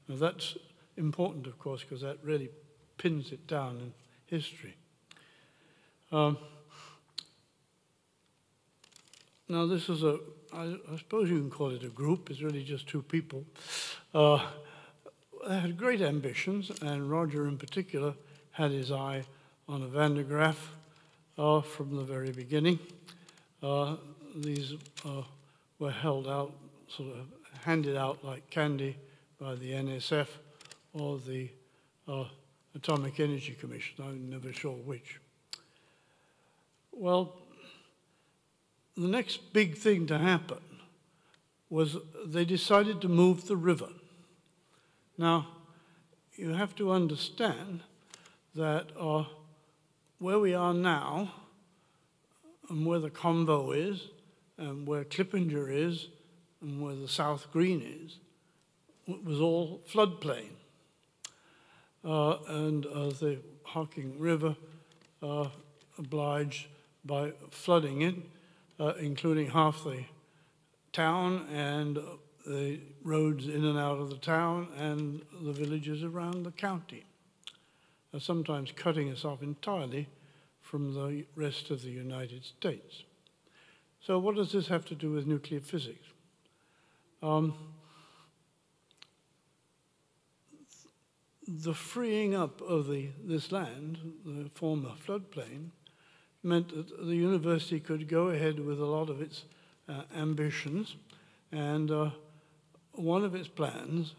Now that's important, of course, because that really pins it down in history. Um, now this is a, I, I suppose you can call it a group. It's really just two people. Uh, they had great ambitions, and Roger in particular had his eye on a Van de Graaff uh, from the very beginning. Uh, these uh, were held out, sort of handed out like candy by the NSF or the uh, Atomic Energy Commission. I'm never sure which. Well, the next big thing to happen was they decided to move the river. Now, you have to understand that uh, where we are now and where the Convo is and where Clippinger is and where the South Green is was all floodplain. Uh, and uh, the Hocking River uh, obliged by flooding it, uh, including half the town and the roads in and out of the town and the villages around the county, uh, sometimes cutting us off entirely from the rest of the United States. So what does this have to do with nuclear physics? Um, the freeing up of the, this land, the former floodplain, meant that the university could go ahead with a lot of its uh, ambitions. And uh, one of its plans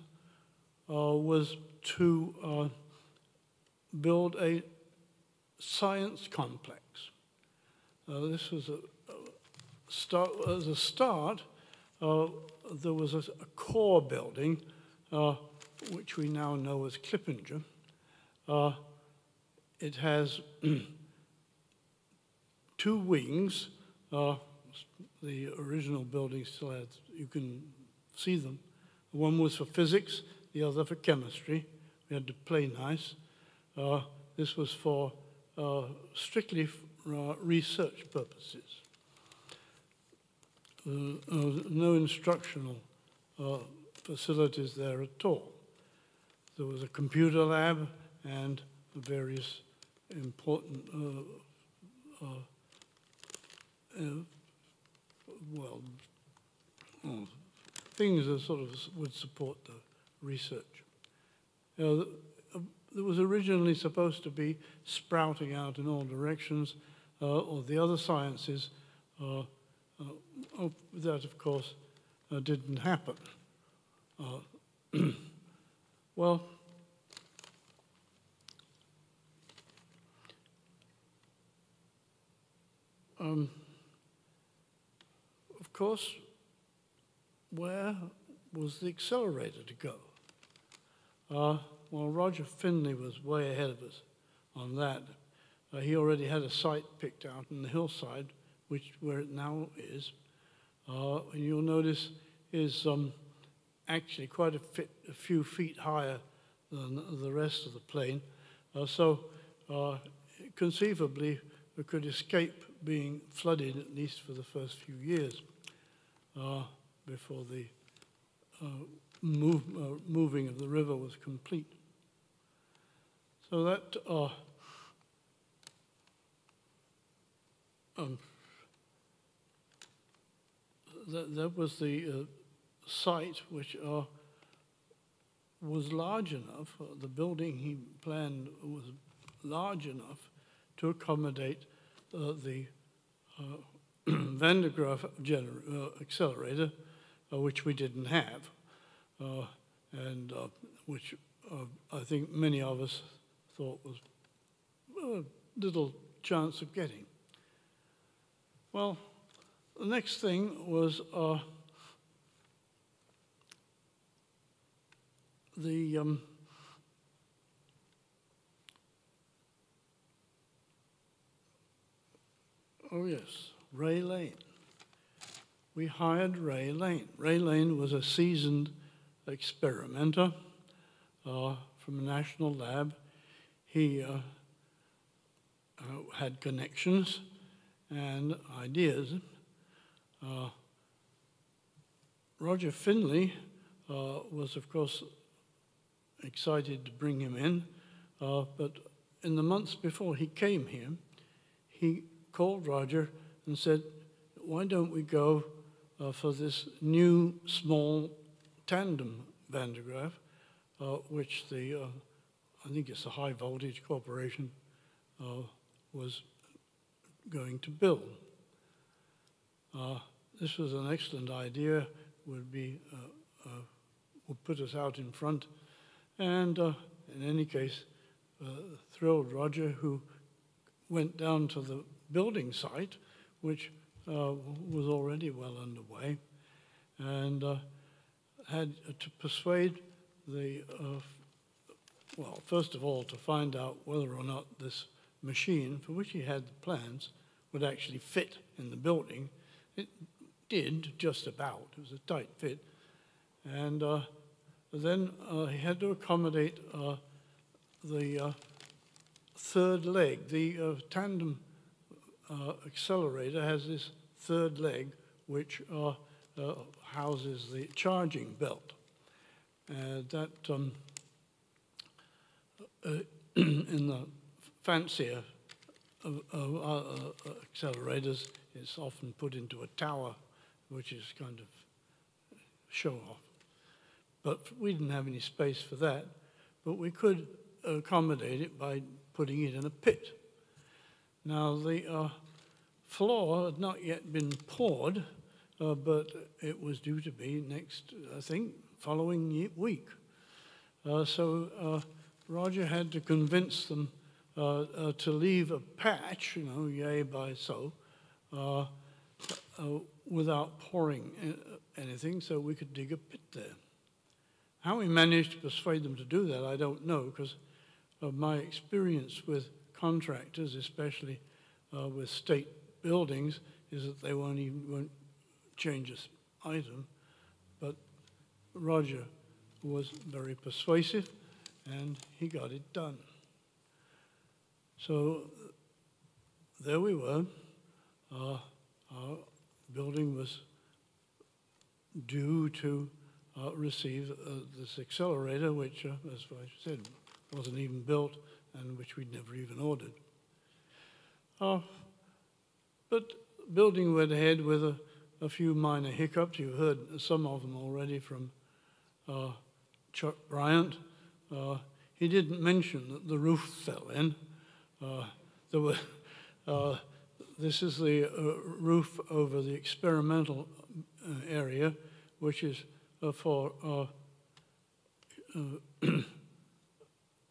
uh, was to uh, build a science complex. Uh, this was a, a start, as a start, uh, there was a, a core building which we now know as Clippinger. Uh, it has [clears throat] two wings. Uh, the original building still has, you can see them. One was for physics, the other for chemistry. We had to play nice. Uh, this was for uh, strictly uh, research purposes. Uh, no instructional facilities there at all. There was a computer lab and various important, uh, uh, uh, well, things that sort of would support the research. You know, there was originally supposed to be sprouting out in all directions, uh, or the other sciences. Uh, uh, that, of course, didn't happen. [clears throat] Well, um, of course, where was the accelerator to go? Well, Roger Finlay was way ahead of us on that. Uh, he already had a site picked out in the hillside, which where it now is. Uh, and you'll notice is um, actually quite a, fit, a, few feet higher than the rest of the plane. Uh, so uh, conceivably, we could escape being flooded at least for the first few years uh, before the uh, move, moving of the river was complete. So that uh, um, that, that was the site which uh, was large enough, uh, the building he planned was large enough to accommodate uh, the uh, Van de Graaff uh, accelerator, uh, which we didn't have, and which I think many of us thought was a little chance of getting. Well, the next thing was the um, oh yes, Ray Lane. We hired Ray Lane. Ray Lane was a seasoned experimenter uh, from a national lab. He uh, uh, had connections and ideas. Uh, Roger Finlay uh, was, of course, excited to bring him in. Uh, but in the months before he came here, he called Roger and said, Why don't we go uh, for this new small tandem Van de Graaff, which the, I think it's a High Voltage Corporation, uh, was going to build. Uh, this was an excellent idea, would be would put us out in front and uh, in any case, uh, thrilled Roger, who went down to the building site, which uh, was already well underway, and uh, had to persuade the uh, well, first of all, to find out whether or not this machine, for which he had the plans, would actually fit in the building. It did, just about. It was a tight fit. And uh, then uh, he had to accommodate uh, the uh, third leg. The uh, tandem uh, accelerator has this third leg, which houses the charging belt. That um, [clears throat] in the fancier uh, uh, uh, accelerators, it's often put into a tower, which is kind of show off. But we didn't have any space for that, but we could accommodate it by putting it in a pit. Now, the uh, floor had not yet been poured, uh, but it was due to be next, I think, following week. Uh, so uh, Roger had to convince them uh, uh, to leave a patch, you know, yay by so, uh, uh, without pouring anything, so we could dig a pit there. How he managed to persuade them to do that, I don't know, because of my experience with contractors, especially uh, with state buildings, is that they won't even won't change this item. But Roger was very persuasive, and he got it done. So there we were. Uh, our building was due to uh, receive uh, this accelerator, which, uh, as I said, wasn't even built and which we'd never even ordered. Uh, but building went ahead with a, a few minor hiccups. You've heard some of them already from uh, Chuck Brient. Uh, he didn't mention that the roof fell in. Uh, there were, uh, this is the uh, roof over the experimental uh, area, which is uh, for [clears throat]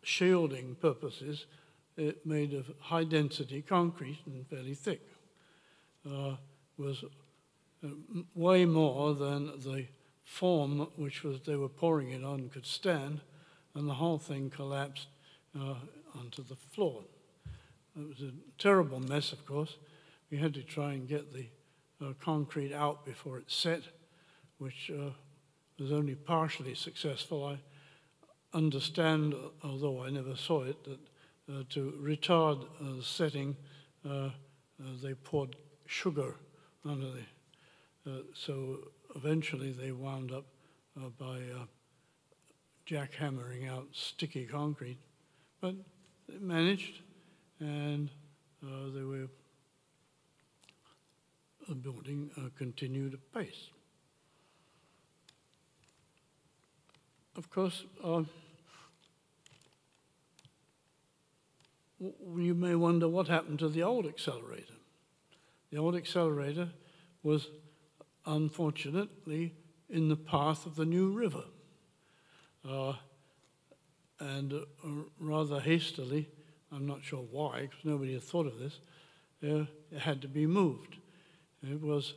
shielding purposes. It made of high density concrete and fairly thick. Was way more than the form which was they were pouring it on could stand, and the whole thing collapsed uh, onto the floor. It was a terrible mess, of course. We had to try and get the uh, concrete out before it set, which uh, was only partially successful. I understand, although I never saw it, that uh, to retard uh, setting, uh, uh, they poured sugar under the. So eventually they wound up by jackhammering out sticky concrete. But they managed, and uh, they were. Building uh, continued apace. Of course, uh, you may wonder what happened to the old accelerator. The old accelerator was unfortunately in the path of the new river. Uh, and uh, rather hastily, I'm not sure why, because nobody had thought of this, uh, it had to be moved. It was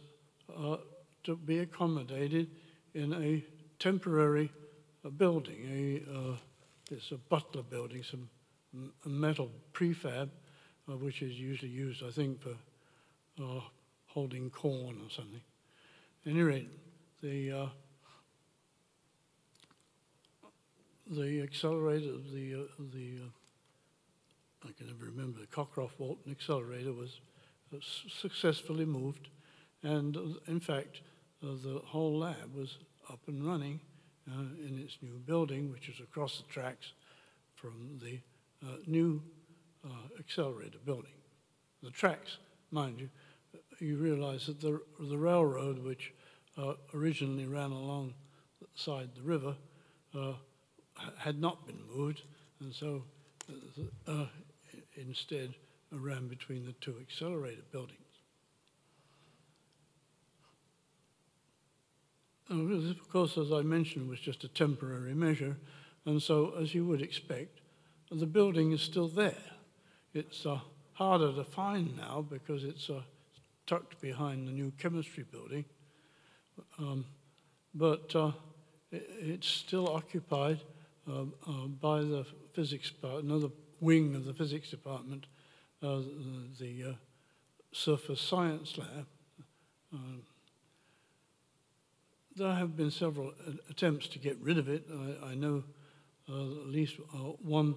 uh, to be accommodated in a temporary uh, building, a, uh, it's a butler building, some metal prefab, which is usually used, I think, for holding corn or something. At any rate, the the accelerator, the uh, the uh, I can never remember the Cockcroft Walton accelerator was uh, successfully moved, and uh, in fact, uh, the whole lab was up and running in its new building, which is across the tracks from the new accelerator building. The tracks, mind you, you realize that the, the railroad, which originally ran alongside the river, had not been moved, and so uh, instead ran between the two accelerator buildings. Uh, this, of course, as I mentioned, was just a temporary measure, and so, as you would expect, the building is still there. It's uh, harder to find now because it's uh, tucked behind the new chemistry building, um, but uh, it, it's still occupied uh, uh, by the physics, another wing of the physics department, uh, the, uh, surface science lab. Um, there have been several attempts to get rid of it. I, I know uh, at least uh, one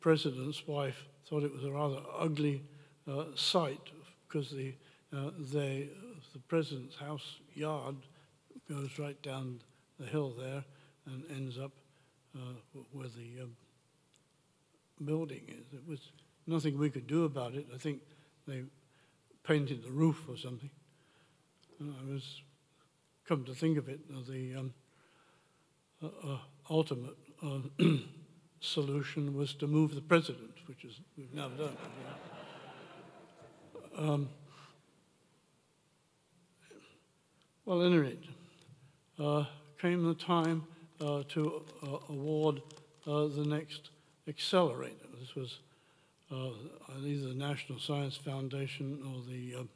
president's wife thought it was a rather ugly uh, sight because the, they, the president's house yard goes right down the hill there and ends up where the um, building is. It was nothing we could do about it. I think they painted the roof or something. I was come to think of it, the um, uh, uh, ultimate uh, [clears throat] solution was to move the president, which is we've now done. um, well, at any rate, uh, came the time uh, to uh, award the next accelerator. This was either the National Science Foundation or the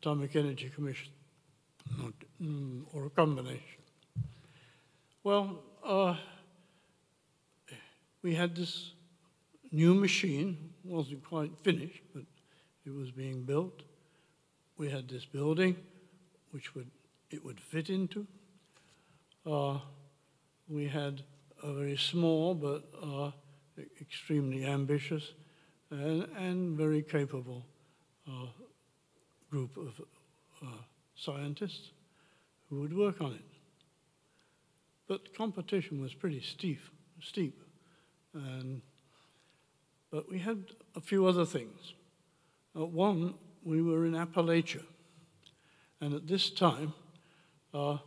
Atomic Energy Commission mm, or a combination. Well, uh, we had this new machine, wasn't quite finished, but it was being built. We had this building, which would it would fit into. Uh, we had a very small but uh, extremely ambitious and, and very capable uh, group of uh, scientists who would work on it. But competition was pretty steep, steep. And, but we had a few other things. One, we were in Appalachia. And at this time, uh,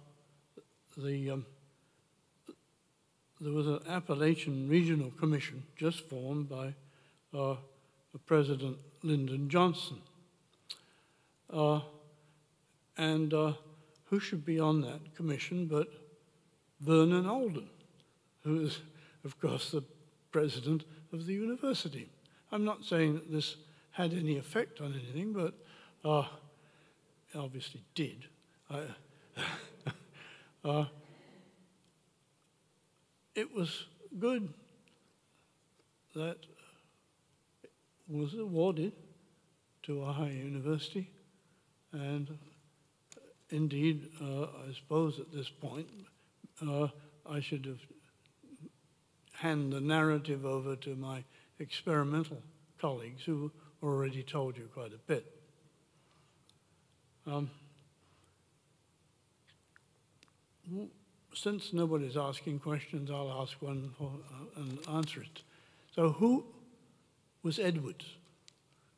the, um, there was an Appalachian Regional Commission just formed by uh, President Lyndon Johnson. Uh, and uh, who should be on that commission but Vernon Alden, who is, of course, the president of the university. I'm not saying that this had any effect on anything, but uh, obviously did. [laughs] uh, it was good that it was awarded to Ohio University and indeed, uh, I suppose at this point, uh, I should have hand the narrative over to my experimental colleagues who already told you quite a bit. Um, since nobody's asking questions, I'll ask one uh, and answer it. So who was Edwards?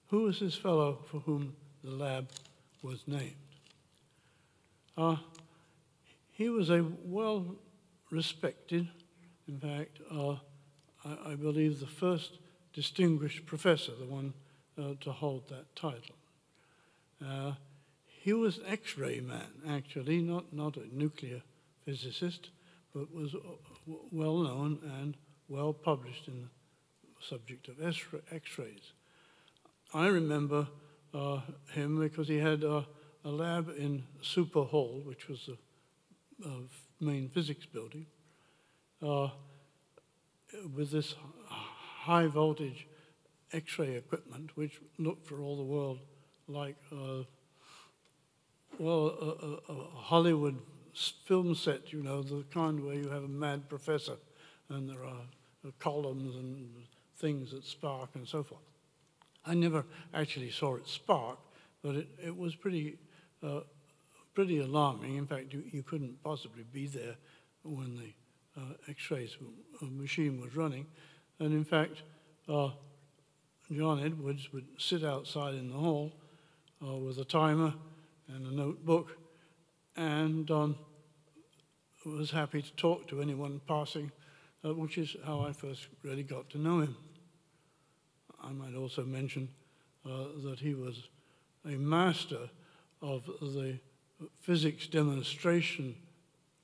Who was this fellow for whom the lab was named? Uh, he was a well respected, in fact, uh, I, I, believe the first distinguished professor, the one uh, to hold that title. Uh, he was an X-ray man, actually, not, not a nuclear physicist, but was uh, well known and well published in the subject of X-rays. I remember uh, him because he had a lab in Super Hall, which was the uh, main physics building, uh, with this high voltage X-ray equipment, which looked for all the world like, well, a, a, a, Hollywood film set, you know, the kind where you have a mad professor and there are uh, columns and things that spark and so forth. I never actually saw it spark, but it, it was pretty uh, pretty alarming. In fact, you, you, couldn't possibly be there when the uh, X-rays machine was running. And in fact, uh, John Edwards would sit outside in the hall uh, with a timer and a notebook and um, was happy to talk to anyone passing, uh, which is how I first really got to know him. I might also mention uh, that he was a master of the physics demonstration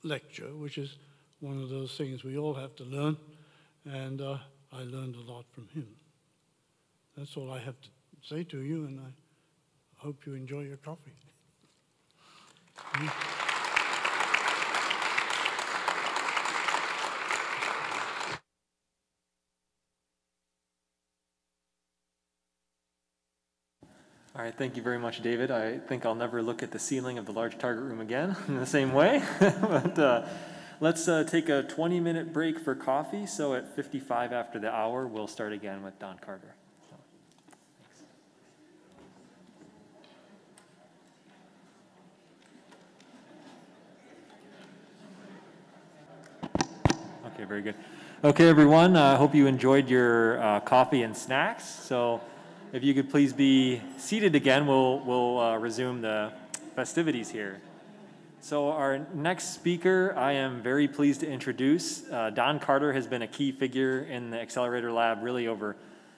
lecture, which is one of those things we all have to learn, and uh, I learned a lot from him. That's all I have to say to you, and I hope you enjoy your coffee. All right, thank you very much, David. I think I'll never look at the ceiling of the large target room again [laughs] in the same way. [laughs] but uh, let's uh, take a 20 minute break for coffee. So at 55 after the hour, we'll start again with Don Carter. Okay, very good. Okay, everyone, I uh, hope you enjoyed your uh, coffee and snacks. So if you could please be seated again, we'll, we'll uh, resume the festivities here. So our next speaker, I am very pleased to introduce. Uh, Don Carter has been a key figure in the Accelerator Lab really over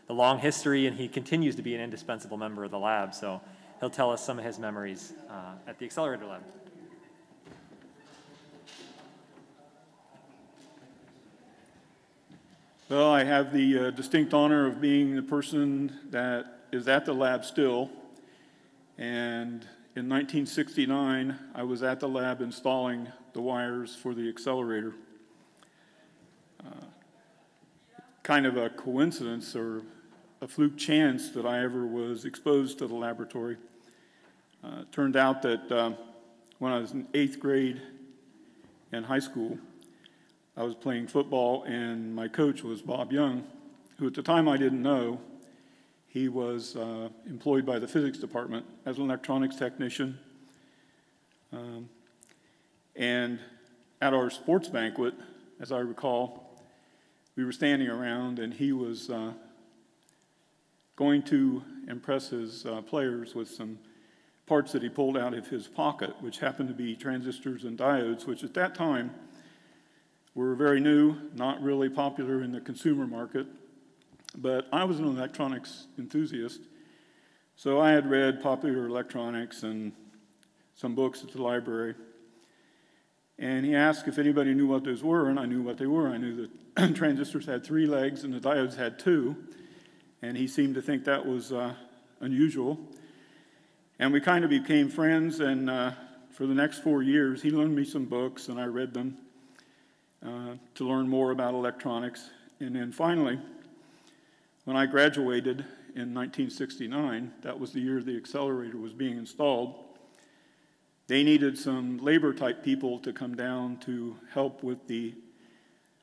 the long history, and he continues to be an indispensable member of the lab. So he'll tell us some of his memories uh, at the Accelerator Lab. Well, I have the uh, distinct honor of being the person that is at the lab still. And in 1969, I was at the lab installing the wires for the accelerator. Uh, kind of a coincidence or a fluke chance that I ever was exposed to the laboratory. Uh, turned out that uh, when I was in eighth grade in high school, I was playing football, and my coach was Bob Young, who at the time I didn't know. He was uh, employed by the physics department as an electronics technician. Um, and at our sports banquet, as I recall, we were standing around, and he was uh, going to impress his uh, players with some parts that he pulled out of his pocket, which happened to be transistors and diodes, which at that time were very new, not really popular in the consumer market, but I was an electronics enthusiast, so I had read popular electronics and some books at the library. And he asked if anybody knew what those were, and I knew what they were. I knew that [clears throat] transistors had three legs and the diodes had two, and he seemed to think that was uh, unusual. And we kind of became friends, and uh, for the next four years, he loaned me some books, and I read them. Uh, to learn more about electronics. And then finally, when I graduated in 1969, that was the year the accelerator was being installed, they needed some labor type people to come down to help with the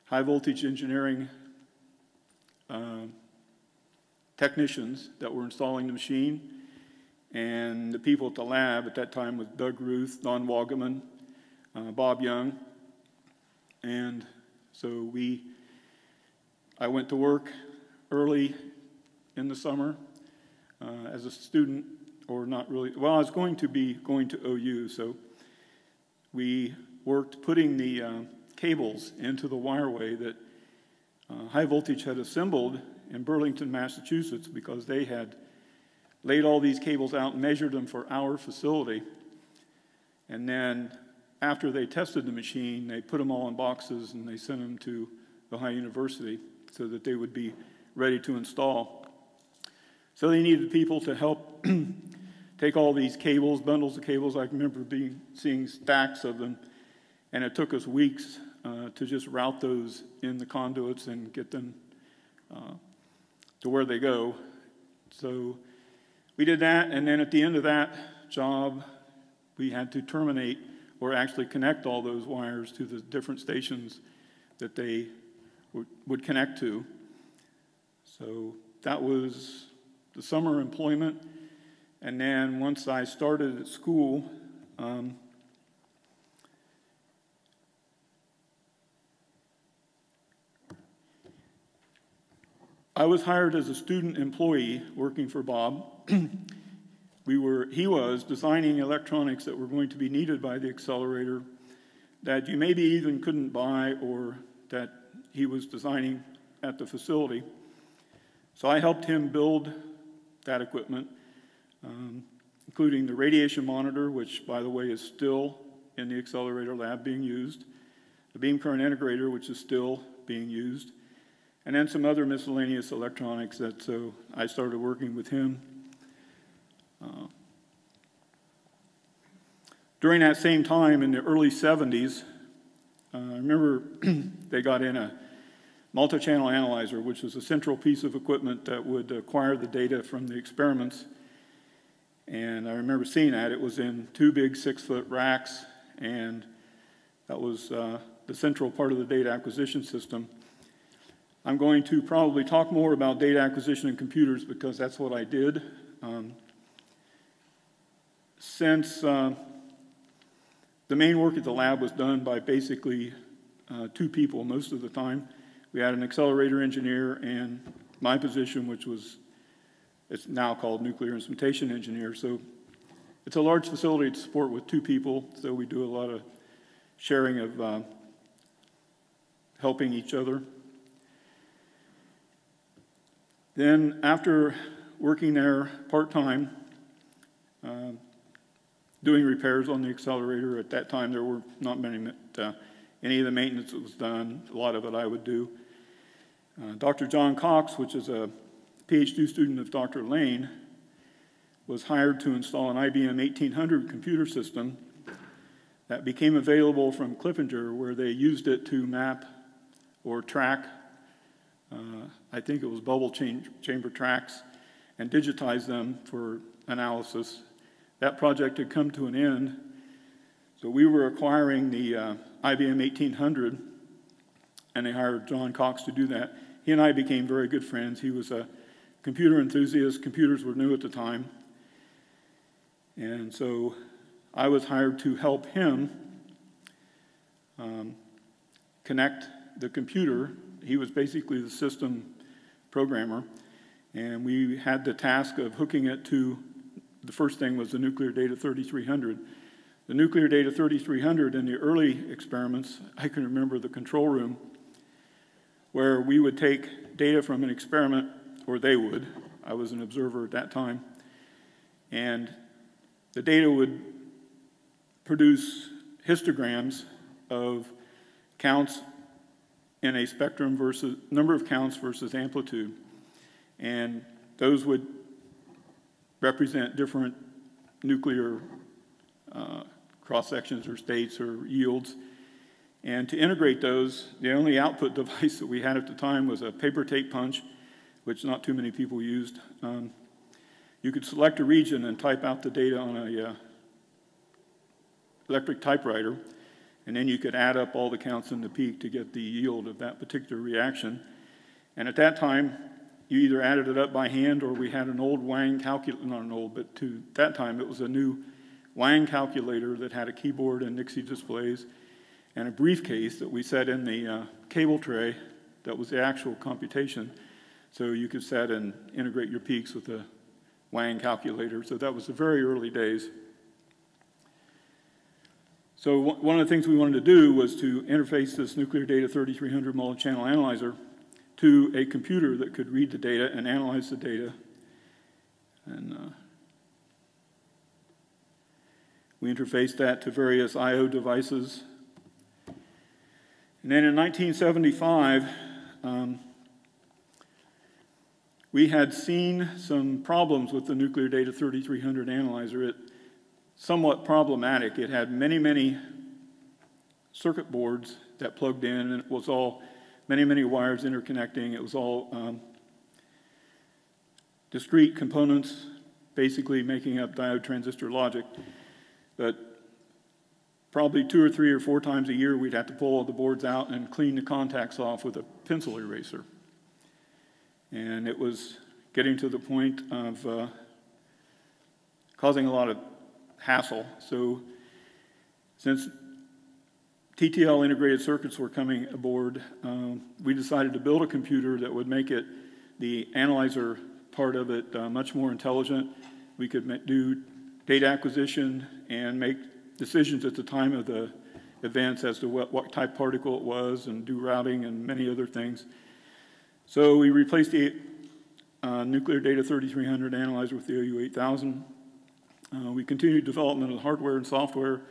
high voltage engineering uh, technicians that were installing the machine. And the people at the lab at that time was Doug Ruth, Don Wagaman, uh, Bob Young, and so we, I went to work early in the summer uh, as a student, or not really, well, I was going to be going to OU, so we worked putting the uh, cables into the wireway that uh, High Voltage had assembled in Burlington, Massachusetts, because they had laid all these cables out measured them for our facility. And then after they tested the machine, they put them all in boxes and they sent them to Ohio University so that they would be ready to install. So they needed people to help [clears throat] take all these cables, bundles of cables. I remember being, seeing stacks of them, and it took us weeks uh, to just route those in the conduits and get them uh, to where they go. So we did that, and then at the end of that job, we had to terminate or actually connect all those wires to the different stations that they would, would connect to. So that was the summer employment. And then once I started at school, um, I was hired as a student employee working for Bob. [clears throat] we were, he was designing electronics that were going to be needed by the accelerator that you maybe even couldn't buy or that he was designing at the facility. So I helped him build that equipment, um, including the radiation monitor, which, by the way, is still in the accelerator lab being used, the beam current integrator, which is still being used, and then some other miscellaneous electronics that so I started working with him uh, during that same time in the early 70s, uh, I remember [clears throat] they got in a multi-channel analyzer, which was a central piece of equipment that would acquire the data from the experiments. And I remember seeing that. It was in two big six foot racks, and that was uh, the central part of the data acquisition system. I'm going to probably talk more about data acquisition and computers because that's what I did. Um, since uh, the main work at the lab was done by basically uh, two people most of the time, we had an accelerator engineer and my position, which was, it's now called nuclear instrumentation engineer. So it's a large facility to support with two people, so we do a lot of sharing of uh, helping each other. Then after working there part-time, uh, doing repairs on the accelerator, at that time there were not many, uh, any of the maintenance that was done, a lot of it I would do. Uh, Dr. John Cox, which is a PhD student of Dr. Lane, was hired to install an IBM 1800 computer system that became available from Clippinger, where they used it to map or track, uh, I think it was bubble chamber tracks, and digitize them for analysis. That project had come to an end, so we were acquiring the uh, IBM 1800, and they hired John Cox to do that. He and I became very good friends. He was a computer enthusiast. Computers were new at the time. And so I was hired to help him um, connect the computer. He was basically the system programmer. And we had the task of hooking it to the first thing was the nuclear data 3300. The nuclear data 3300 in the early experiments, I can remember the control room where we would take data from an experiment, or they would. I was an observer at that time. And the data would produce histograms of counts in a spectrum versus number of counts versus amplitude. And those would represent different nuclear uh, cross sections or states or yields. And to integrate those, the only output [laughs] device that we had at the time was a paper tape punch, which not too many people used. Um, you could select a region and type out the data on a uh, electric typewriter, and then you could add up all the counts in the peak to get the yield of that particular reaction. And at that time, you either added it up by hand or we had an old Wang calculator, not an old, but to that time it was a new Wang calculator that had a keyboard and Nixie displays and a briefcase that we set in the uh, cable tray that was the actual computation. So you could set and integrate your peaks with the Wang calculator. So that was the very early days. So one of the things we wanted to do was to interface this nuclear data 3300 multi-channel analyzer to a computer that could read the data and analyze the data. And uh, we interfaced that to various I.O. devices and then in 1975, um, we had seen some problems with the Nuclear Data 3300 analyzer. It somewhat problematic. It had many, many circuit boards that plugged in, and it was all many, many wires interconnecting. It was all um, discrete components, basically making up diode transistor logic. But probably two or three or four times a year, we'd have to pull all the boards out and clean the contacts off with a pencil eraser. And it was getting to the point of uh, causing a lot of hassle. So since TTL integrated circuits were coming aboard, um, we decided to build a computer that would make it, the analyzer part of it, uh, much more intelligent. We could do data acquisition and make decisions at the time of the events as to what, what type particle it was and do routing and many other things. So we replaced the uh, Nuclear Data 3300 analyzer with the OU8000. Uh, we continued development of the hardware and software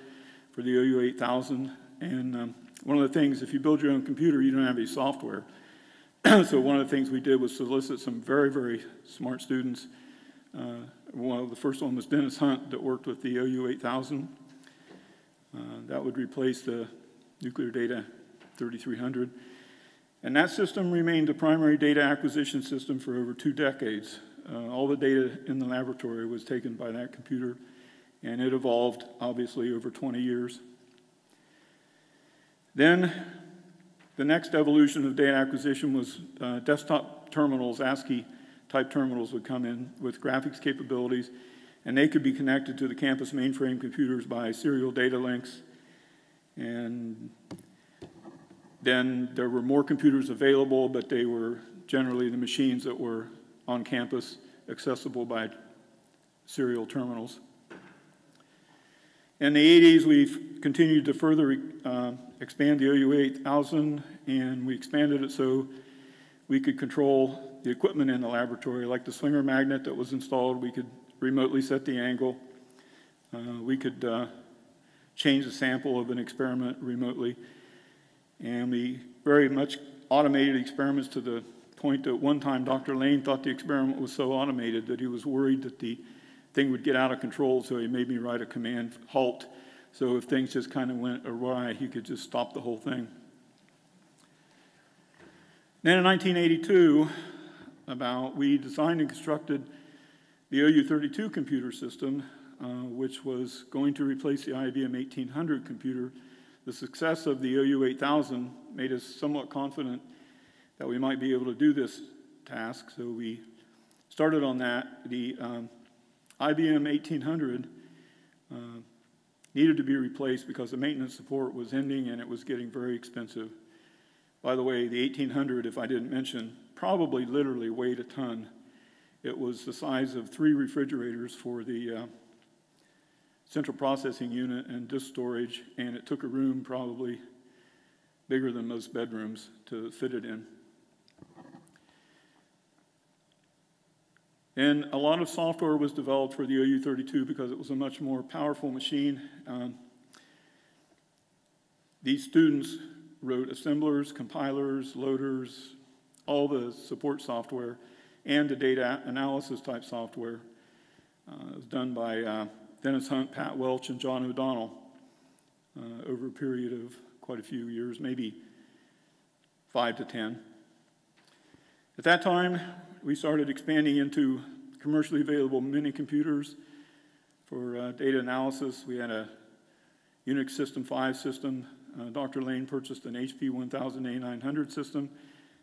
for the OU8000. And um, one of the things, if you build your own computer, you don't have any software. [clears throat] so one of the things we did was solicit some very, very smart students. Uh, one of the first one was Dennis Hunt that worked with the OU8000. Uh, that would replace the nuclear data 3300. And that system remained the primary data acquisition system for over two decades. uh, all the data in the laboratory was taken by that computer, and it evolved, obviously, over 20 years. Then the next evolution of data acquisition was uh, desktop terminals, ASCII type terminals would come in with graphics capabilities, and they could be connected to the campus mainframe computers by serial data links. And then there were more computers available, but they were generally the machines that were on campus accessible by serial terminals. In the 80s, we've continued to further uh, expand the OU 8000, and we expanded it so we could control the equipment in the laboratory, like the swinger magnet that was installed. We could remotely set the angle. Uh, we could uh, change the sample of an experiment remotely. And we very much automated experiments to the point that one time Dr. Lane thought the experiment was so automated that he was worried that the thing would get out of control, so he made me write a command halt. So if things just kind of went awry, he could just stop the whole thing. Then in 1982, about we designed and constructed the OU32 computer system, uh, which was going to replace the IBM 1800 computer. The success of the OU 8000 made us somewhat confident that we might be able to do this task, so we started on that. The um, IBM 1800 uh, needed to be replaced because the maintenance support was ending and it was getting very expensive. By the way, the 1800, if I didn't mention, probably literally weighed a ton. It was the size of three refrigerators for the uh, central processing unit and disk storage, and it took a room probably bigger than most bedrooms to fit it in. And a lot of software was developed for the OU32 because it was a much more powerful machine. Um, these students wrote assemblers, compilers, loaders, all the support software, and the data analysis type software. Uh, it was done by uh, Dennis Hunt, Pat Welch, and John O'Donnell uh, over a period of quite a few years, maybe five to ten. At that time, we started expanding into commercially available mini computers for uh, data analysis. We had a Unix System 5 system. Uh, Dr. Lane purchased an HP 1000A900 system,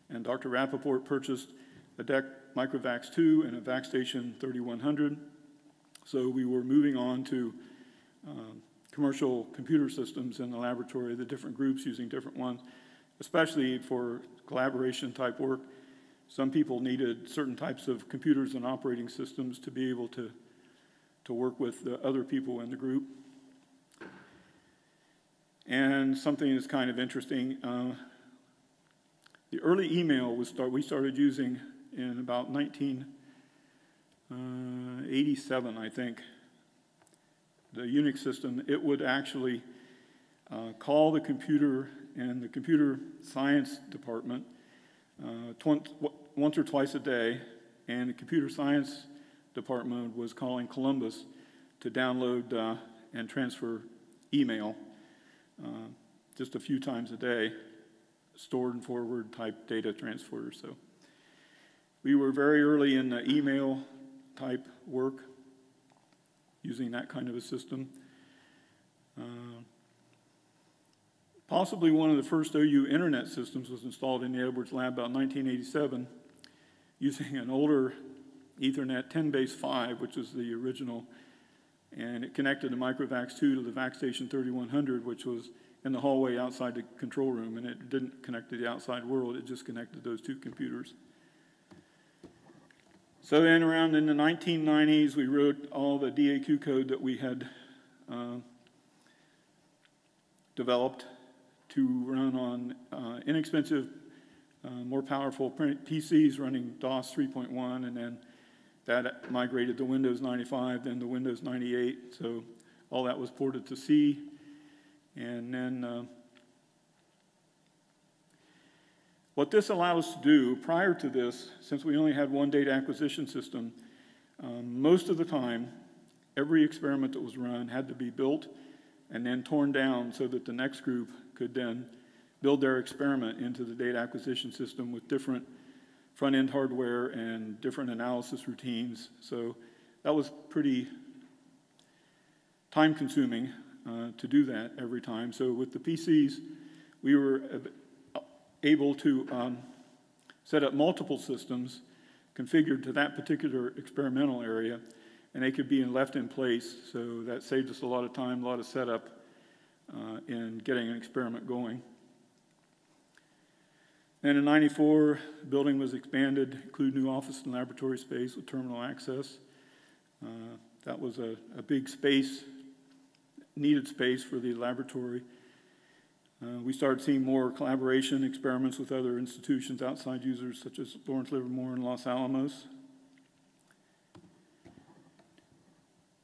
and Dr. Rapaport purchased a DEC Microvax 2 and a VaxStation 3100. So we were moving on to uh, commercial computer systems in the laboratory, the different groups using different ones, especially for collaboration type work. Some people needed certain types of computers and operating systems to be able to, to work with the other people in the group. And something that's kind of interesting, uh, the early email was start, we started using in about 1987, uh, I think. The Unix system, it would actually uh, call the computer and the computer science department uh, once or twice a day, and the computer science department was calling Columbus to download uh, and transfer email uh, just a few times a day, stored and forward type data transfer. So we were very early in the email type work using that kind of a system. Uh, Possibly one of the first OU internet systems was installed in the Edwards lab about 1987 using an older Ethernet 10 base 5, which is the original, and it connected the Microvax 2 to the VaxStation 3100, which was in the hallway outside the control room, and it didn't connect to the outside world, it just connected those two computers. So then around in the 1990s, we wrote all the DAQ code that we had uh, developed to run on uh, inexpensive, uh, more powerful PCs running DOS 3.1, and then that migrated to Windows 95, then to Windows 98. So all that was ported to C. And then uh, what this allowed us to do prior to this, since we only had one data acquisition system, um, most of the time, every experiment that was run had to be built and then torn down so that the next group could then build their experiment into the data acquisition system with different front-end hardware and different analysis routines. So that was pretty time-consuming uh, to do that every time. So with the PCs, we were able to um, set up multiple systems configured to that particular experimental area, and they could be left in place. So that saved us a lot of time, a lot of setup uh, in getting an experiment going. And in 94, the building was expanded, include new office and laboratory space with terminal access. Uh, that was a, a, big space, needed space for the laboratory. Uh, we started seeing more collaboration experiments with other institutions, outside users such as Lawrence Livermore and Los Alamos.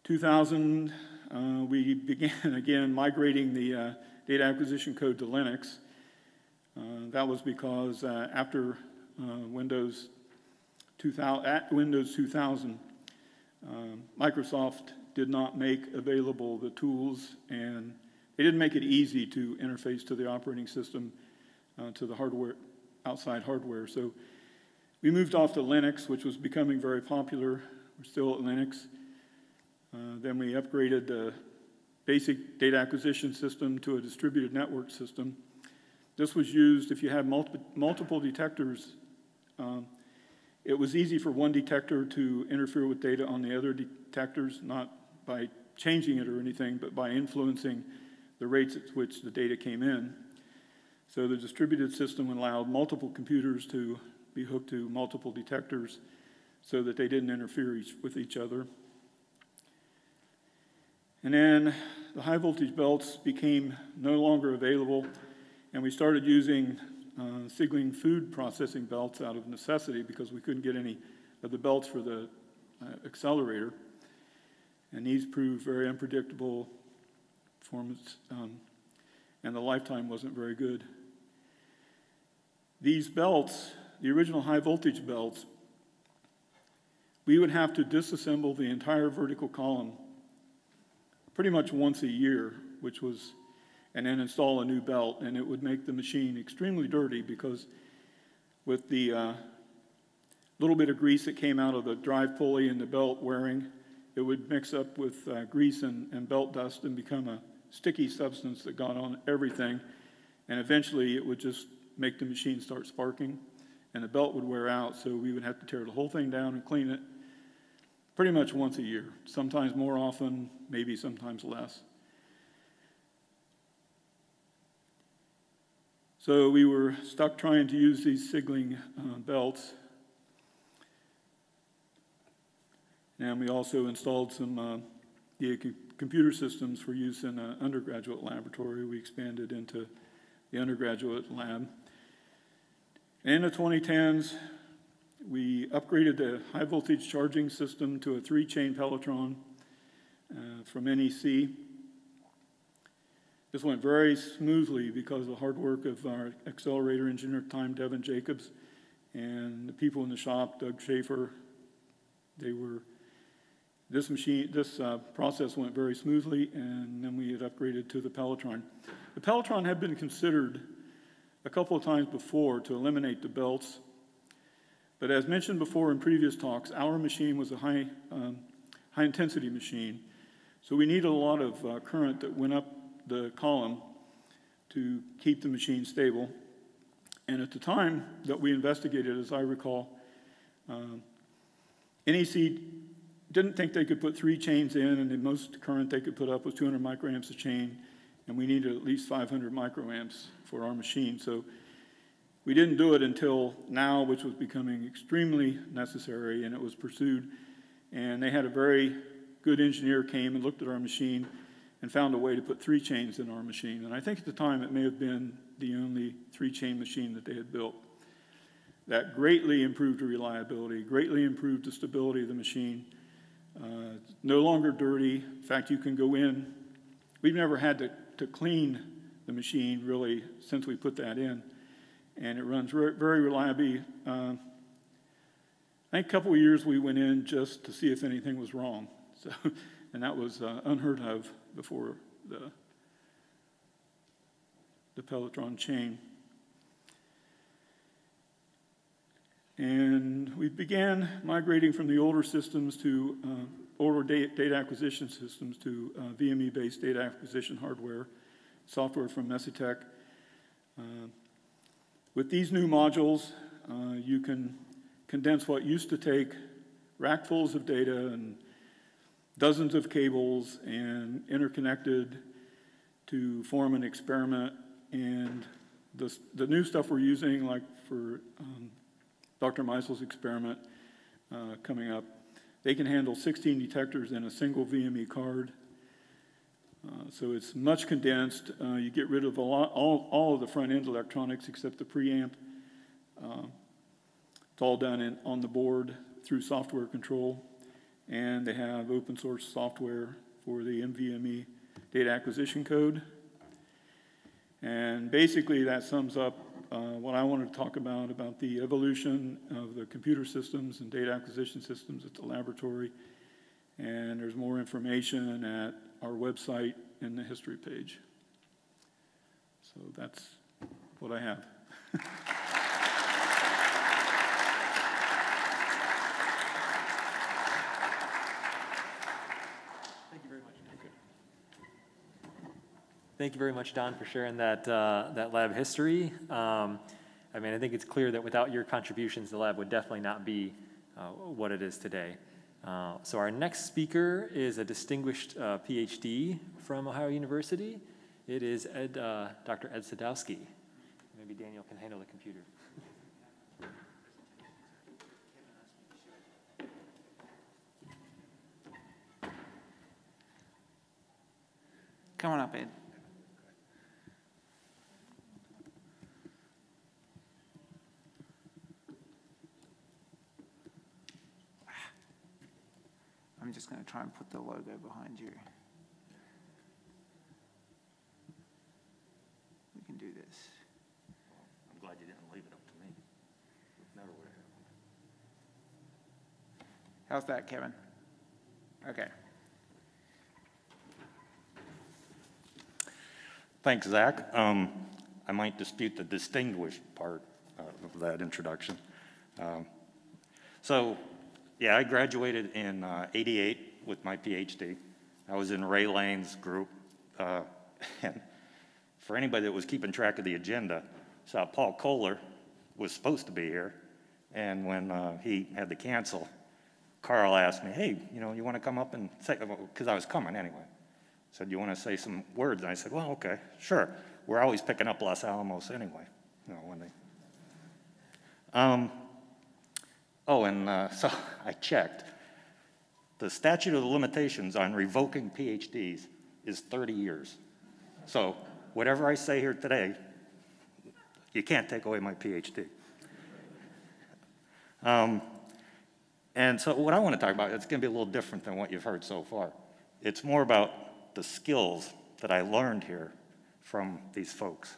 2000, uh, we [laughs] began again migrating the uh, data acquisition code to Linux. Uh, that was because uh, after uh, Windows 2000, at Windows 2000, Microsoft did not make available the tools and they didn't make it easy to interface to the operating system, uh, to the hardware, outside hardware. So we moved off to Linux, which was becoming very popular. We're still at Linux. Uh, then we upgraded the basic data acquisition system to a distributed network system. This was used if you had multi multiple detectors. Um, it was easy for one detector to interfere with data on the other detectors, not by changing it or anything, but by influencing the rates at which the data came in. So the distributed system allowed multiple computers to be hooked to multiple detectors so that they didn't interfere each, with each other. And then the high voltage belts became no longer available, and we started using uh, Siegling food processing belts out of necessity because we couldn't get any of the belts for the uh, accelerator. And these proved very unpredictable performance, um, and the lifetime wasn't very good. These belts, the original high voltage belts, we would have to disassemble the entire vertical column pretty much once a year, which was, and then install a new belt, and it would make the machine extremely dirty because with the uh, little bit of grease that came out of the drive pulley and the belt wearing, it would mix up with uh, grease and, and belt dust and become a sticky substance that got on everything. And eventually it would just make the machine start sparking and the belt would wear out. So we would have to tear the whole thing down and clean it pretty much once a year, sometimes more often, maybe sometimes less. So we were stuck trying to use these Siegling uh, belts. And we also installed some uh, computer systems for use in an undergraduate laboratory. We expanded into the undergraduate lab. In the 2010s, we upgraded the high voltage charging system to a three chain Pelletron uh, from NEC. This went very smoothly because of the hard work of our accelerator engineer, time Devin Jacobs, and the people in the shop, Doug Schaefer. They were this machine, this uh, process went very smoothly, and then we had upgraded to the Pelletron. The Pelletron had been considered a couple of times before to eliminate the belts, but as mentioned before in previous talks, our machine was a high, um, high intensity machine, so we needed a lot of uh, current that went up the column to keep the machine stable. And at the time that we investigated, as I recall, uh, NEC didn't think they could put three chains in, and the most current they could put up was 200 microamps a chain, and we needed at least 500 microamps for our machine. So we didn't do it until now, which was becoming extremely necessary, and it was pursued. And they had a very good engineer came and looked at our machine and found a way to put three chains in our machine. And I think at the time it may have been the only three chain machine that they had built. That greatly improved the reliability, greatly improved the stability of the machine uh, no longer dirty. In fact, you can go in. We've never had to, to clean the machine really since we put that in. And it runs re very reliably. Uh, I think a couple of years we went in just to see if anything was wrong. [laughs] So, and that was uh, unheard of before the, the Pelletron chain. And we began migrating from the older systems to uh, older data, data acquisition systems to uh, VME-based data acquisition hardware, software from Mesytec. Uh, with these new modules, uh, you can condense what used to take rackfuls of data and dozens of cables and interconnected to form an experiment. And the, the new stuff we're using, like for um, Dr. Meisel's experiment uh, coming up, they can handle 16 detectors in a single VME card. Uh, so it's much condensed. Uh, you get rid of a lot, all, all of the front end electronics except the preamp. Uh, it's all done in, on the board through software control. And they have open source software for the mvme data acquisition code. And basically that sums up uh, what I wanted to talk about, about the evolution of the computer systems and data acquisition systems at the laboratory. And there's more information at our website in the history page. So that's what I have. [laughs] Thank you very much, Don, for sharing that, uh, that lab history. Um, I mean, I think it's clear that without your contributions, the lab would definitely not be uh, what it is today. Uh, so our next speaker is a distinguished uh, PhD from Ohio University. It is Ed, uh, Dr. Ed Sadowski. Maybe Daniel can handle the computer. Come on up, Ed. I'm just going to try and put the logo behind you. We can do this. I'm glad you didn't leave it up to me. Never would have. How's that, Kevin? Okay. Thanks, Zach. Um, I might dispute the distinguished part uh, of that introduction. Um, so, yeah, I graduated in uh, 88 with my PhD. I was in Ray Lane's group. Uh, [laughs] and for anybody that was keeping track of the agenda, saw Paul Kohler was supposed to be here. And when uh, he had to cancel, Carl asked me, hey, you know, you want to come up and say, because I was coming anyway. Said, you want to say some words? And I said, well, okay, sure. We're always picking up Los Alamos anyway, you know, when they. Um, oh, and uh, [laughs] so I checked. The statute of limitations on revoking PhDs is 30 years. So whatever I say here today, you can't take away my PhD. Um, and so what I want to talk about, it's going to be a little different than what you've heard so far. It's more about the skills that I learned here from these folks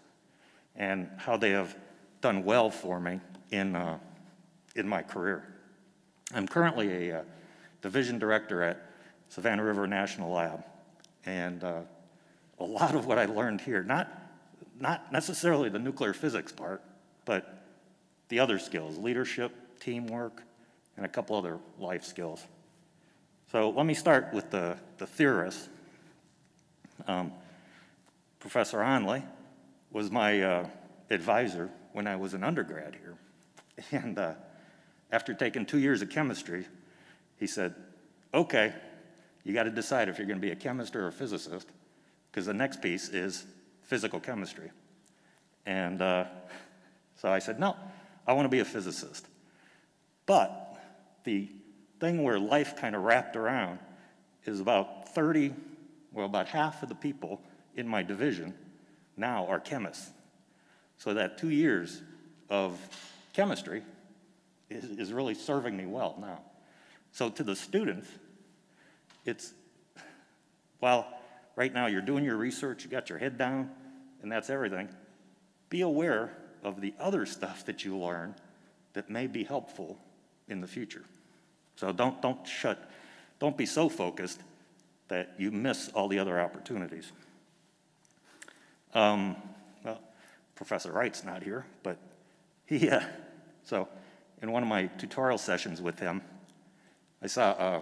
and how they have done well for me in, uh, in my career. I'm currently a uh, division director at Savannah River National Lab, and uh, a lot of what I learned here, not, not necessarily the nuclear physics part, but the other skills, leadership, teamwork, and a couple other life skills. So let me start with the, the theorists um, Professor Onley was my uh, advisor when I was an undergrad here. [laughs] And uh, after taking two years of chemistry, he said, okay, you got to decide if you're going to be a chemist or a physicist, because the next piece is physical chemistry. And uh, so I said, no, I want to be a physicist. But the thing where life kind of wrapped around is about 30 well, about half of the people in my division now are chemists. So that two years of chemistry is, is really serving me well now. So to the students, it's, well, right now you're doing your research, you got your head down, and that's everything. Be aware of the other stuff that you learn that may be helpful in the future. So don't, don't shut, don't be so focused that you miss all the other opportunities. Um, well, Professor Wright's not here, but he, uh, so in one of my tutorial sessions with him, I saw uh,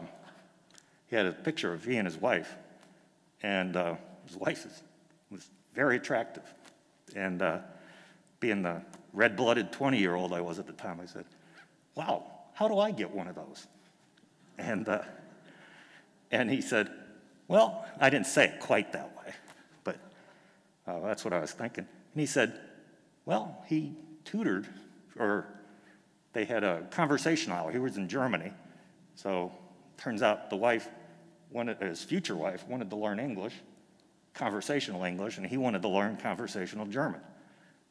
he had a picture of he and his wife, and uh, his wife is, was very attractive. And uh, being the red blooded 20 year old I was at the time, I said, Wow, how do I get one of those? And, uh, and he said, Well, I didn't say it quite that way, but uh, that's what I was thinking. And he said, Well, he tutored, or they had a conversation hour. He was in Germany. So turns out the wife wanted, his future wife wanted to learn English, conversational English, and he wanted to learn conversational German.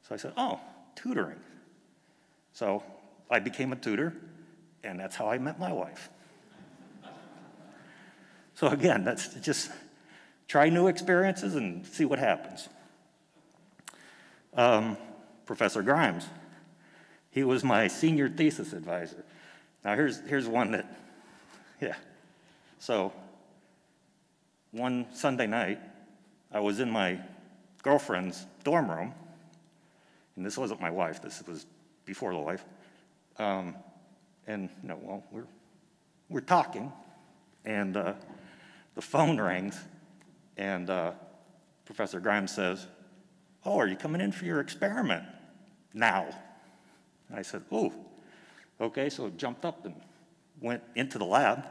So I said, Oh, tutoring. So I became a tutor, and that's how I met my wife. so again, that's just try new experiences and see what happens. Um, Professor Grimes, he was my senior thesis advisor. Now here's, here's one that, [laughs] yeah. So one Sunday night, I was in my girlfriend's dorm room, and this wasn't my wife, this was before the wife. Um, and, know, well, we're, we're talking, and uh, the phone rings, and uh, Professor Grimes says, Oh, are you coming in for your experiment now? And I said, Oh, okay. So jumped up and went into the lab,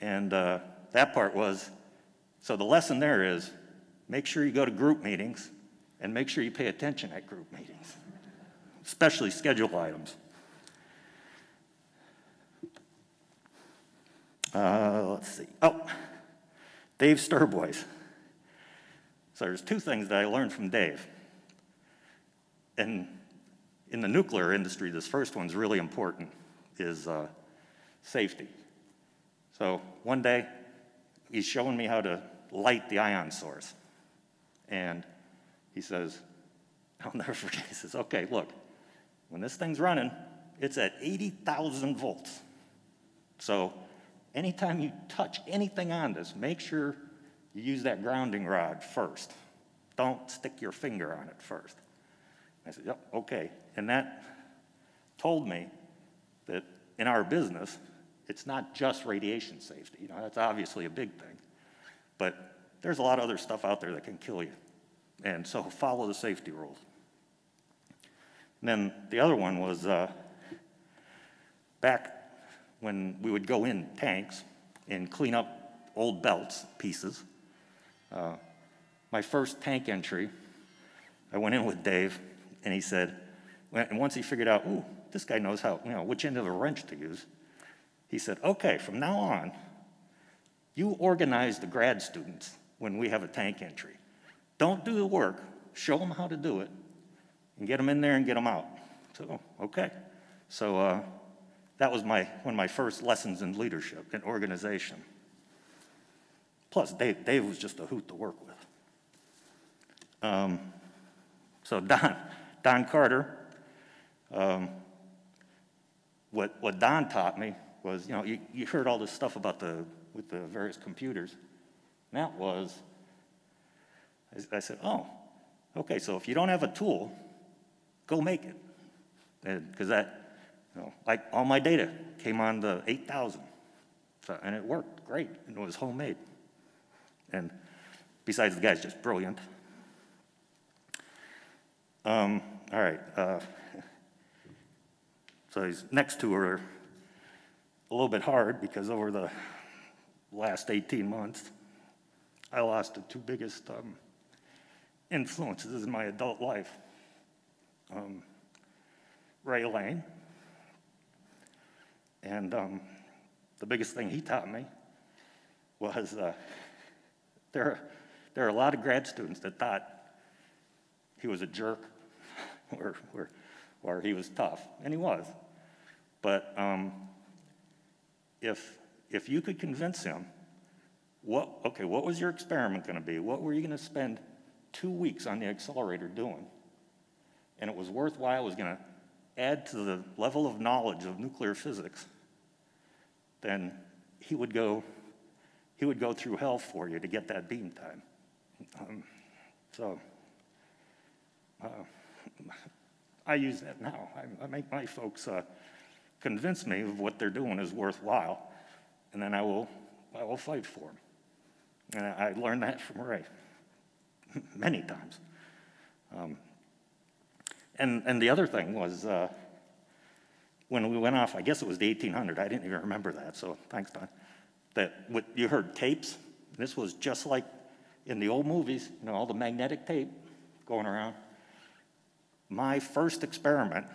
and uh, that part was so the lesson there is make sure you go to group meetings and make sure you pay attention at group meetings, especially schedule items. Uh, let's see. Oh, Dave Sturbois. So there's two things that I learned from Dave. And in the nuclear industry, this first one's really important, is uh, safety. So one day, he's showing me how to light the ion source. And he says, [laughs] I'll never forget, he says, okay, look, when this thing's running, it's at 80,000 volts. So anytime you touch anything on this, make sure you use that grounding rod first. Don't stick your finger on it first. I said, yep, okay. And that told me that in our business, it's not just radiation safety. You know, that's obviously a big thing. But there's a lot of other stuff out there that can kill you. And so follow the safety rules. And then the other one was uh, back when we would go in tanks and clean up old belts pieces. Uh, my first tank entry, I went in with Dave, and he said, and once he figured out, ooh, this guy knows how, you know, which end of a wrench to use, he said, okay, from now on, you organize the grad students when we have a tank entry. Don't do the work, show them how to do it, and get them in there and get them out. So, okay. So uh, that was my, one of my first lessons in leadership and organization. Plus, Dave, Dave was just a hoot to work with. Um, so [laughs] Don, Don Carter, um, what, what Don taught me was, you know, you, you heard all this stuff about the, with the various computers. And that was, I, I said, oh, okay, so if you don't have a tool, go make it. Because that, you know, like all my data came on the 8000. So, and it worked great, and it was homemade. And besides, the guy's just brilliant. Um, all right. Uh, [laughs] so he's next to are a little bit hard because over the last 18 months, I lost the two biggest um, influences in my adult life. Um, Ray Lane, and um, the biggest thing he taught me was uh, there, there are a lot of grad students that thought he was a jerk [laughs] or, or, or he was tough, and he was. But um, if, if you could convince him, what, okay, what was your experiment going to be? What were you going to spend two weeks on the accelerator doing? And it was worthwhile, it was going to add to the level of knowledge of nuclear physics, then he would go, he would go through hell for you to get that beam time. Um, so uh, I use that now. I, I make my folks uh, convince me of what they're doing is worthwhile, and then I will, I will fight for them. And I learned that from Ray [laughs] many times. Um, and, and the other thing was uh, when we went off, I guess it was the 1800, I didn't even remember that, so thanks, Don, that what, you heard tapes. This was just like in the old movies, you know, all the magnetic tape going around. My first experiment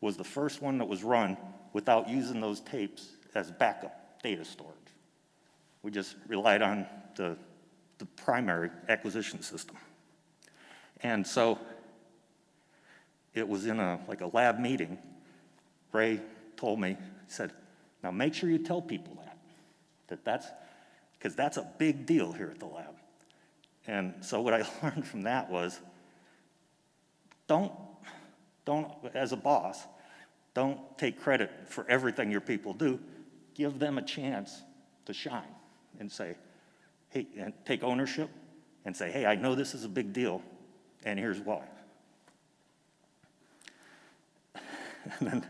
was the first one that was run without using those tapes as backup data storage. We just relied on the, the primary acquisition system. And so it was in a, like a lab meeting. Ray told me, said, now make sure you tell people that, that that's, because that's a big deal here at the lab. And so what I [laughs] learned from that was, don't, don't, as a boss, don't take credit for everything your people do. Give them a chance to shine and say, hey, and take ownership and say, hey, I know this is a big deal, and here's why. [laughs] and, then,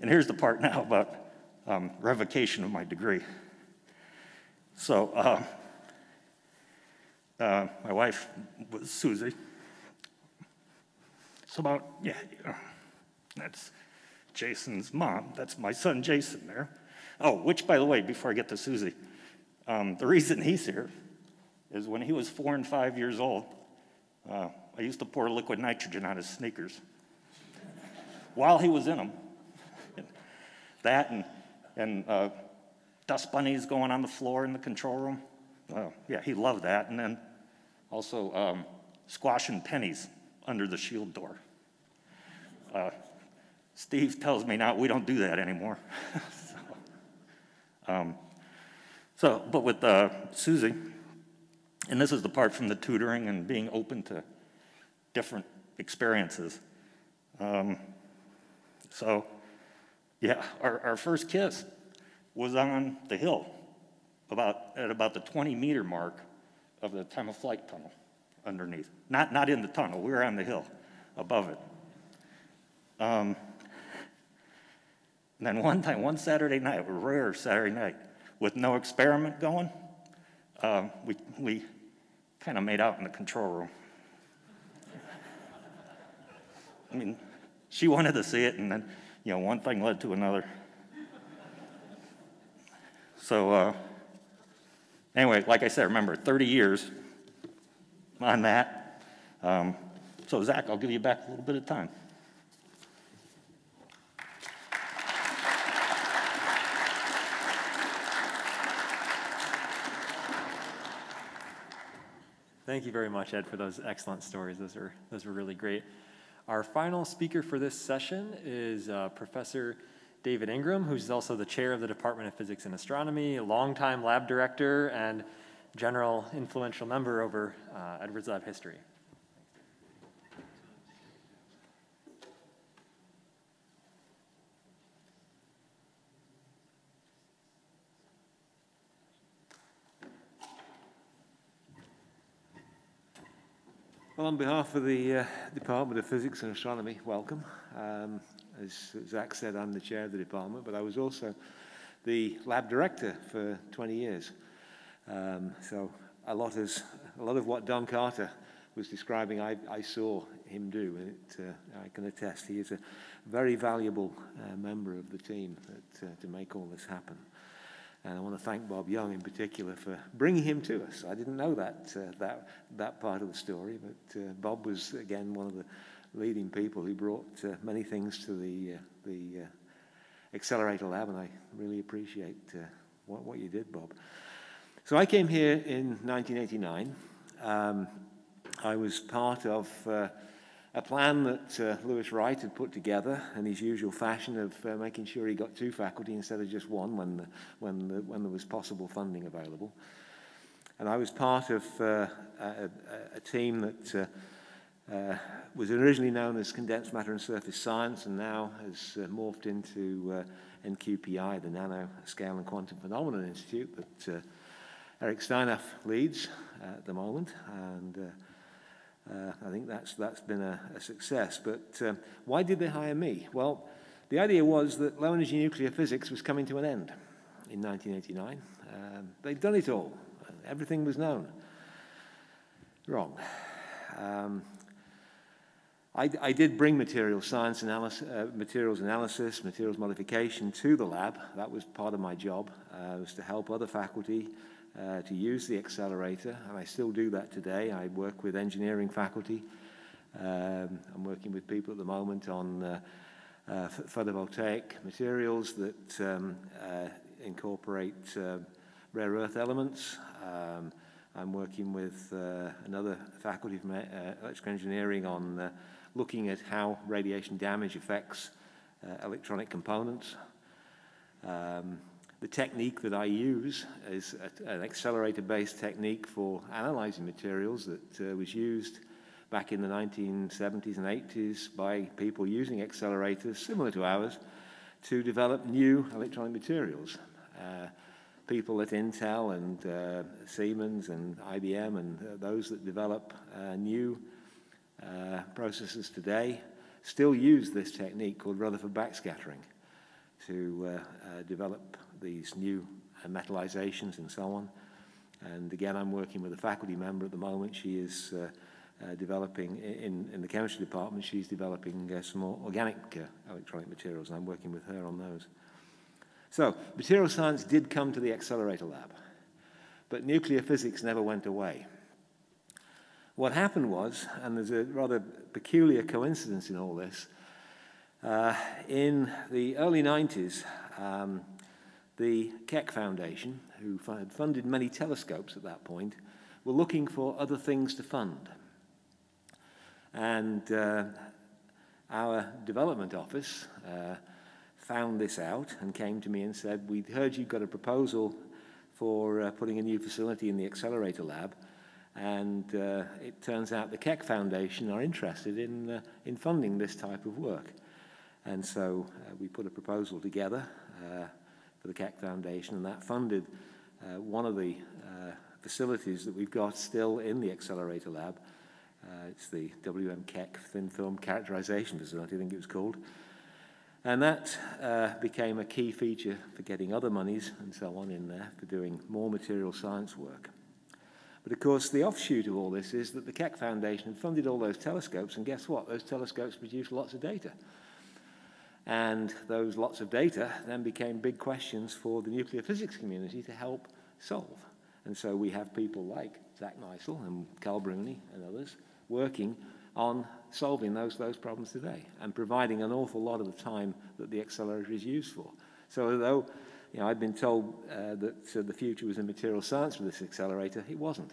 and here's the part now about um, revocation of my degree. So, uh, uh, my wife was Susie. So about, yeah, that's Jason's mom. That's my son Jason there. Oh, which, by the way, before I get to Susie, um, the reason he's here is when he was four and five years old, uh, I used to pour liquid nitrogen on his sneakers while he was in them. that and, and uh, dust bunnies going on the floor in the control room. Uh, yeah, he loved that. And then also um, squashing pennies under the shield door. Uh, Steve tells me now we don't do that anymore. [laughs] so, um, so, but with uh, Susie, and this is the part from the tutoring and being open to different experiences. Um, so, yeah, our, our first kiss was on the hill, about at about the 20 meter mark of the time of flight tunnel underneath. Not, not in the tunnel, we were on the hill above it. Um, and then one time, one Saturday night, a rare Saturday night, with no experiment going, uh, we, we kind of made out in the control room. I mean, she wanted to see it, and then, you know, one thing led to another. So, uh, anyway, like I said, remember, 30 years on that. Um, so, Zach, I'll give you back a little bit of time. Thank you very much, Ed, for those excellent stories. Those are, those were really great. Our final speaker for this session is uh, Professor David Ingram, who's also the chair of the Department of Physics and Astronomy, a longtime lab director, and general influential member over uh, Edwards Lab history. Well, on behalf of the uh, Department of Physics and Astronomy, welcome. Um, as Zach said, I'm the chair of the department, but I was also the lab director for 20 years. Um, so a lot, is, a lot of what Don Carter was describing, I, I saw him do, and it, uh, I can attest he is a very valuable uh, member of the team uh, to make all this happen. And I want to thank Bob Young in particular for bringing him to us. I didn't know that, uh, that, that part of the story, but uh, Bob was, again, one of the leading people who brought uh, many things to the, uh, the uh, Accelerator Lab, and I really appreciate uh, what, what you did, Bob. So I came here in 1989. Um, I was part of a plan that uh, Lewis Wright had put together in his usual fashion of uh, making sure he got two faculty instead of just one when, the, when, the, when there was possible funding available. And I was part of uh, a, a, team that uh, uh, was originally known as Condensed Matter and Surface Science and now has uh, morphed into NQPI, the Nano Scale and Quantum Phenomenon Institute that Eric Stinaff leads at the moment. And uh, I think that's, that's been a, a success. But um, why did they hire me? Well, the idea was that low energy nuclear physics was coming to an end in 1989. Um, they'd done it all, everything was known. Wrong. Um, I, I, did bring material science analysis, uh, materials analysis, materials modification to the lab. That was part of my job, uh, was to help other faculty uh, to use the accelerator, and I still do that today. I work with engineering faculty. Um, I'm working with people at the moment on uh, uh, photovoltaic materials that um, uh, incorporate uh, rare earth elements. Um, I'm working with uh, another faculty from uh, electrical engineering on uh, looking at how radiation damage affects uh, electronic components. Um, the technique that I use is a, an accelerator-based technique for analyzing materials that uh, was used back in the 1970s and 80s by people using accelerators similar to ours to develop new electronic materials. Uh, people at Intel and uh, Siemens and IBM and uh, those that develop uh, new uh, processes today still use this technique called Rutherford backscattering to uh, develop these new uh, metallizations and so on. And again, I'm working with a faculty member at the moment. She is uh, uh, developing, in, in the chemistry department, she's developing some more organic electronic materials, and I'm working with her on those. So, material science did come to the accelerator lab, but nuclear physics never went away. What happened was, and there's a rather peculiar coincidence in all this, uh, in the early 90s, um, the Keck Foundation, who had funded many telescopes at that point, were looking for other things to fund. And uh, our development office uh, found this out and came to me and said, We'd heard you got a proposal for uh, putting a new facility in the accelerator lab. And uh, it turns out the Keck Foundation are interested in, uh, in funding this type of work. And so uh, we put a proposal together uh, for the Keck Foundation, and that funded uh, one of the uh, facilities that we've got still in the Accelerator Lab. it's the WM Keck Thin Film Characterization Facility, I think it was called. And that uh, became a key feature for getting other monies and so on in there for doing more material science work. But of course, the offshoot of all this is that the Keck Foundation funded all those telescopes, and guess what? Those telescopes produced lots of data. And those lots of data then became big questions for the nuclear physics community to help solve. And so we have people like Zach Meisel and Carl Brune and others working on solving those, those problems today and providing an awful lot of the time that the accelerator is used for. So although you know, I'd been told uh, that uh, the future was in material science with this accelerator, it wasn't.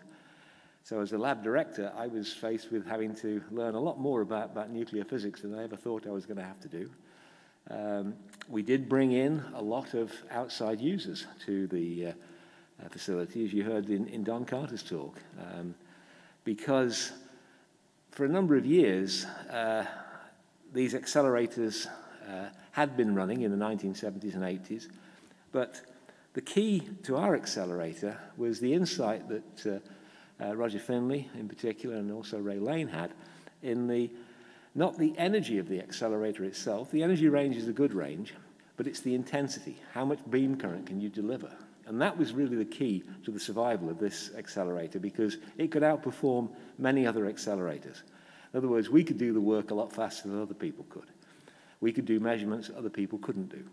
So as a lab director, I was faced with having to learn a lot more about, about nuclear physics than I ever thought I was going to have to do. Um, we did bring in a lot of outside users to the uh, uh facility, as you heard in, in Don Carter's talk, um, because for a number of years, uh, these accelerators uh, had been running in the 1970s and 80s, but the key to our accelerator was the insight that uh, uh, Roger Finlay, in particular, and also Ray Lane had in the not the energy of the accelerator itself. The energy range is a good range, but it's the intensity. How much beam current can you deliver? And that was really the key to the survival of this accelerator because it could outperform many other accelerators. In other words, we could do the work a lot faster than other people could. We could do measurements other people couldn't do.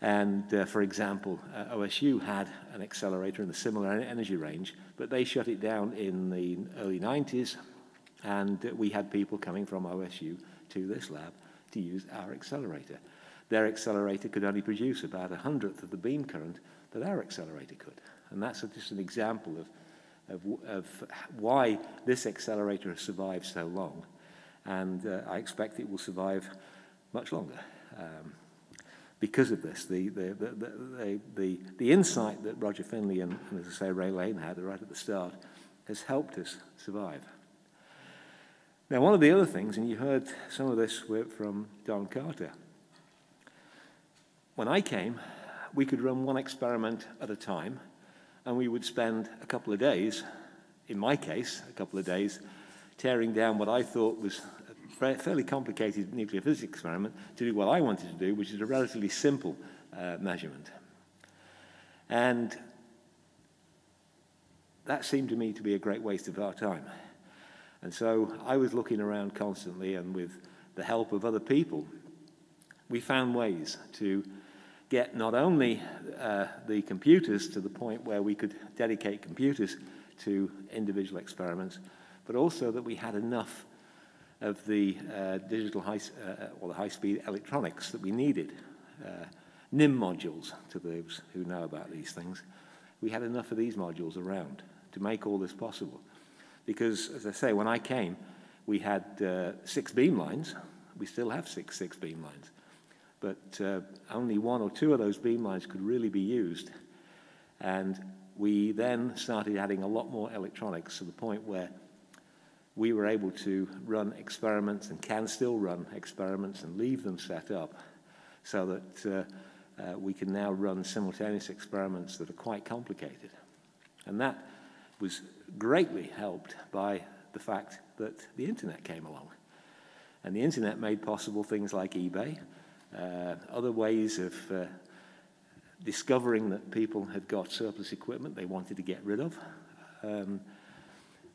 And uh, for example, uh, OSU had an accelerator in a similar energy range, but they shut it down in the early 90s, and we had people coming from OSU to this lab to use our accelerator. Their accelerator could only produce about a hundredth of the beam current that our accelerator could. And that's just an example of, of, of why this accelerator has survived so long. And uh, I expect it will survive much longer. Um, because of this, the, the, the, the, the, insight that Roger Finlay and, and, as I say, Ray Lane had right at the start has helped us survive. Now, one of the other things, and you heard some of this from Don Carter, when I came, we could run one experiment at a time, and we would spend a couple of days, in my case, a couple of days, tearing down what I thought was a fairly complicated nuclear physics experiment to do what I wanted to do, which is a relatively simple uh, measurement. And that seemed to me to be a great waste of our time. And so I was looking around constantly, and with the help of other people, we found ways to get not only uh, the computers to the point where we could dedicate computers to individual experiments, but also that we had enough of the uh, digital high, uh, or the high-speed electronics that we needed, uh, NIM modules to those who know about these things. We had enough of these modules around to make all this possible. Because, as I say, when I came, we had uh, six beamlines. We still have six six beamlines. But uh, only one or two of those beamlines could really be used. And we then started adding a lot more electronics to the point where we were able to run experiments and can still run experiments and leave them set up so that uh, uh, we can now run simultaneous experiments that are quite complicated. And that was greatly helped by the fact that the internet came along. And the internet made possible things like eBay, uh, other ways of uh, discovering that people had got surplus equipment they wanted to get rid of. Um,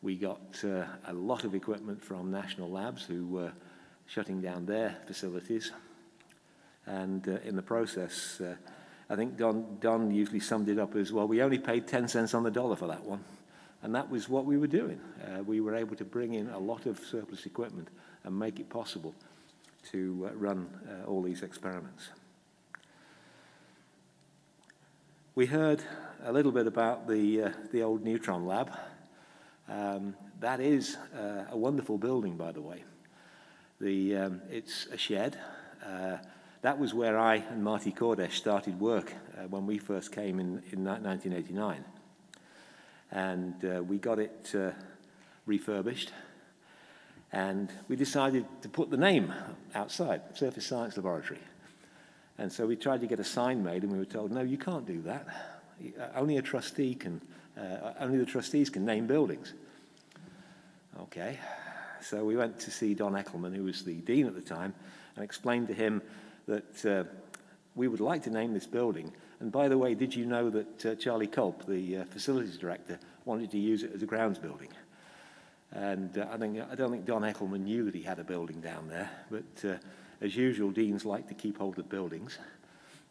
we got uh, a lot of equipment from national labs who were shutting down their facilities. And uh, in the process, uh, I think Don, Don usually summed it up as, well, we only paid 10 cents on the dollar for that one. And that was what we were doing. Uh, we were able to bring in a lot of surplus equipment and make it possible to uh, run uh, all these experiments. We heard a little bit about the, uh, the old neutron lab. Um, that is uh, a wonderful building, by the way. The, um, it's a shed. Uh, that was where I and Marty Kordesch started work when we first came in, in 1989. And uh, we got it uh, refurbished. And we decided to put the name outside, Surface Science Laboratory. And so we tried to get a sign made, and we were told, no, you can't do that. Only a trustee can uh, only the trustees can name buildings. Okay, so we went to see Don Eckelman, who was the dean at the time, and explained to him that uh, we would like to name this building. And by the way, did you know that uh, Charlie Culp, the uh, facilities director, wanted to use it as a grounds building? And uh, I, think, I don't think Don Eckelman knew that he had a building down there, but uh, as usual, deans like to keep hold of buildings.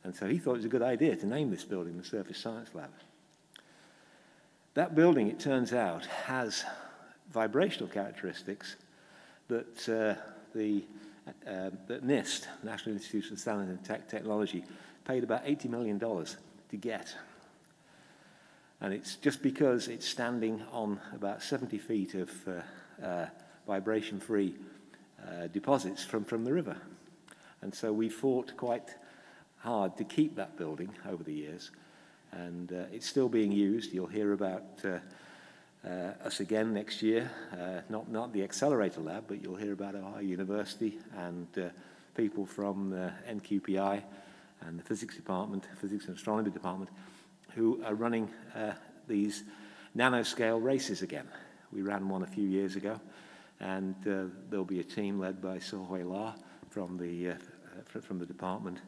And so he thought it was a good idea to name this building the Surface Science Lab. That building, it turns out, has vibrational characteristics that uh, the uh, that NIST, National Institute of Standards and Tech Technology, paid about $80 million to get. And it's just because it's standing on about 70 feet of uh, uh, vibration-free uh, deposits from, from the river. And so we fought quite hard to keep that building over the years and uh, it's still being used. You'll hear about uh, uh, us again next year, uh, not, not the Accelerator Lab, but you'll hear about Ohio University and uh, people from the NQPI and the Physics Department, Physics and Astronomy Department, who are running uh, these nanoscale races again. We ran one a few years ago, and there'll be a team led by Saw-Wai Hla from the, from the department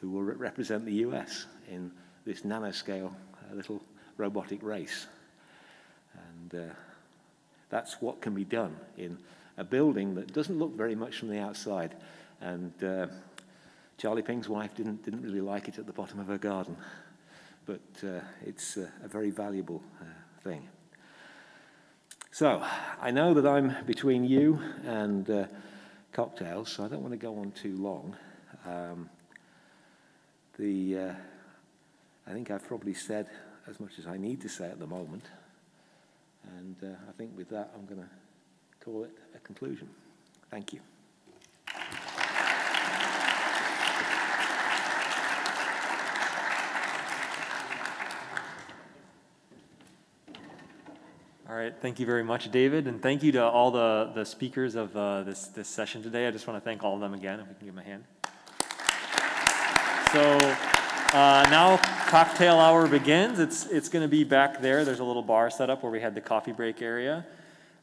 who will re represent the US in this nanoscale uh, little robotic race. And uh, that's what can be done in a building that doesn't look very much from the outside. And uh, Charlie Ping's wife didn't, didn't really like it at the bottom of her garden. But uh, it's uh, a very valuable uh, thing. So, I know that I'm between you and uh, cocktails, so I don't want to go on too long. Um, the uh, I think I've probably said as much as I need to say at the moment. And I think with that, I'm going to call it a conclusion. Thank you. All right, thank you very much, David, and thank you to all the, the speakers of uh, this, this session today. I just want to thank all of them again, if we can give them a hand. So uh, now cocktail hour begins. It's, it's going to be back there. There's a little bar set up where we had the coffee break area.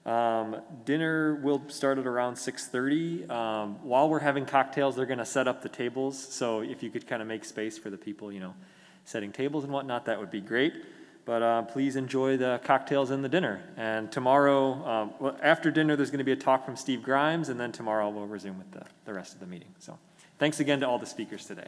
Um, dinner will start at around 6:30. Um, while we're having cocktails, they're going to set up the tables. So if you could kind of make space for the people, you know, setting tables and whatnot, that would be great. But uh, please enjoy the cocktails and the dinner. And tomorrow, um, well, after dinner, there's going to be a talk from Steve Grimes, and then tomorrow we'll resume with the, the rest of the meeting. So thanks again to all the speakers today.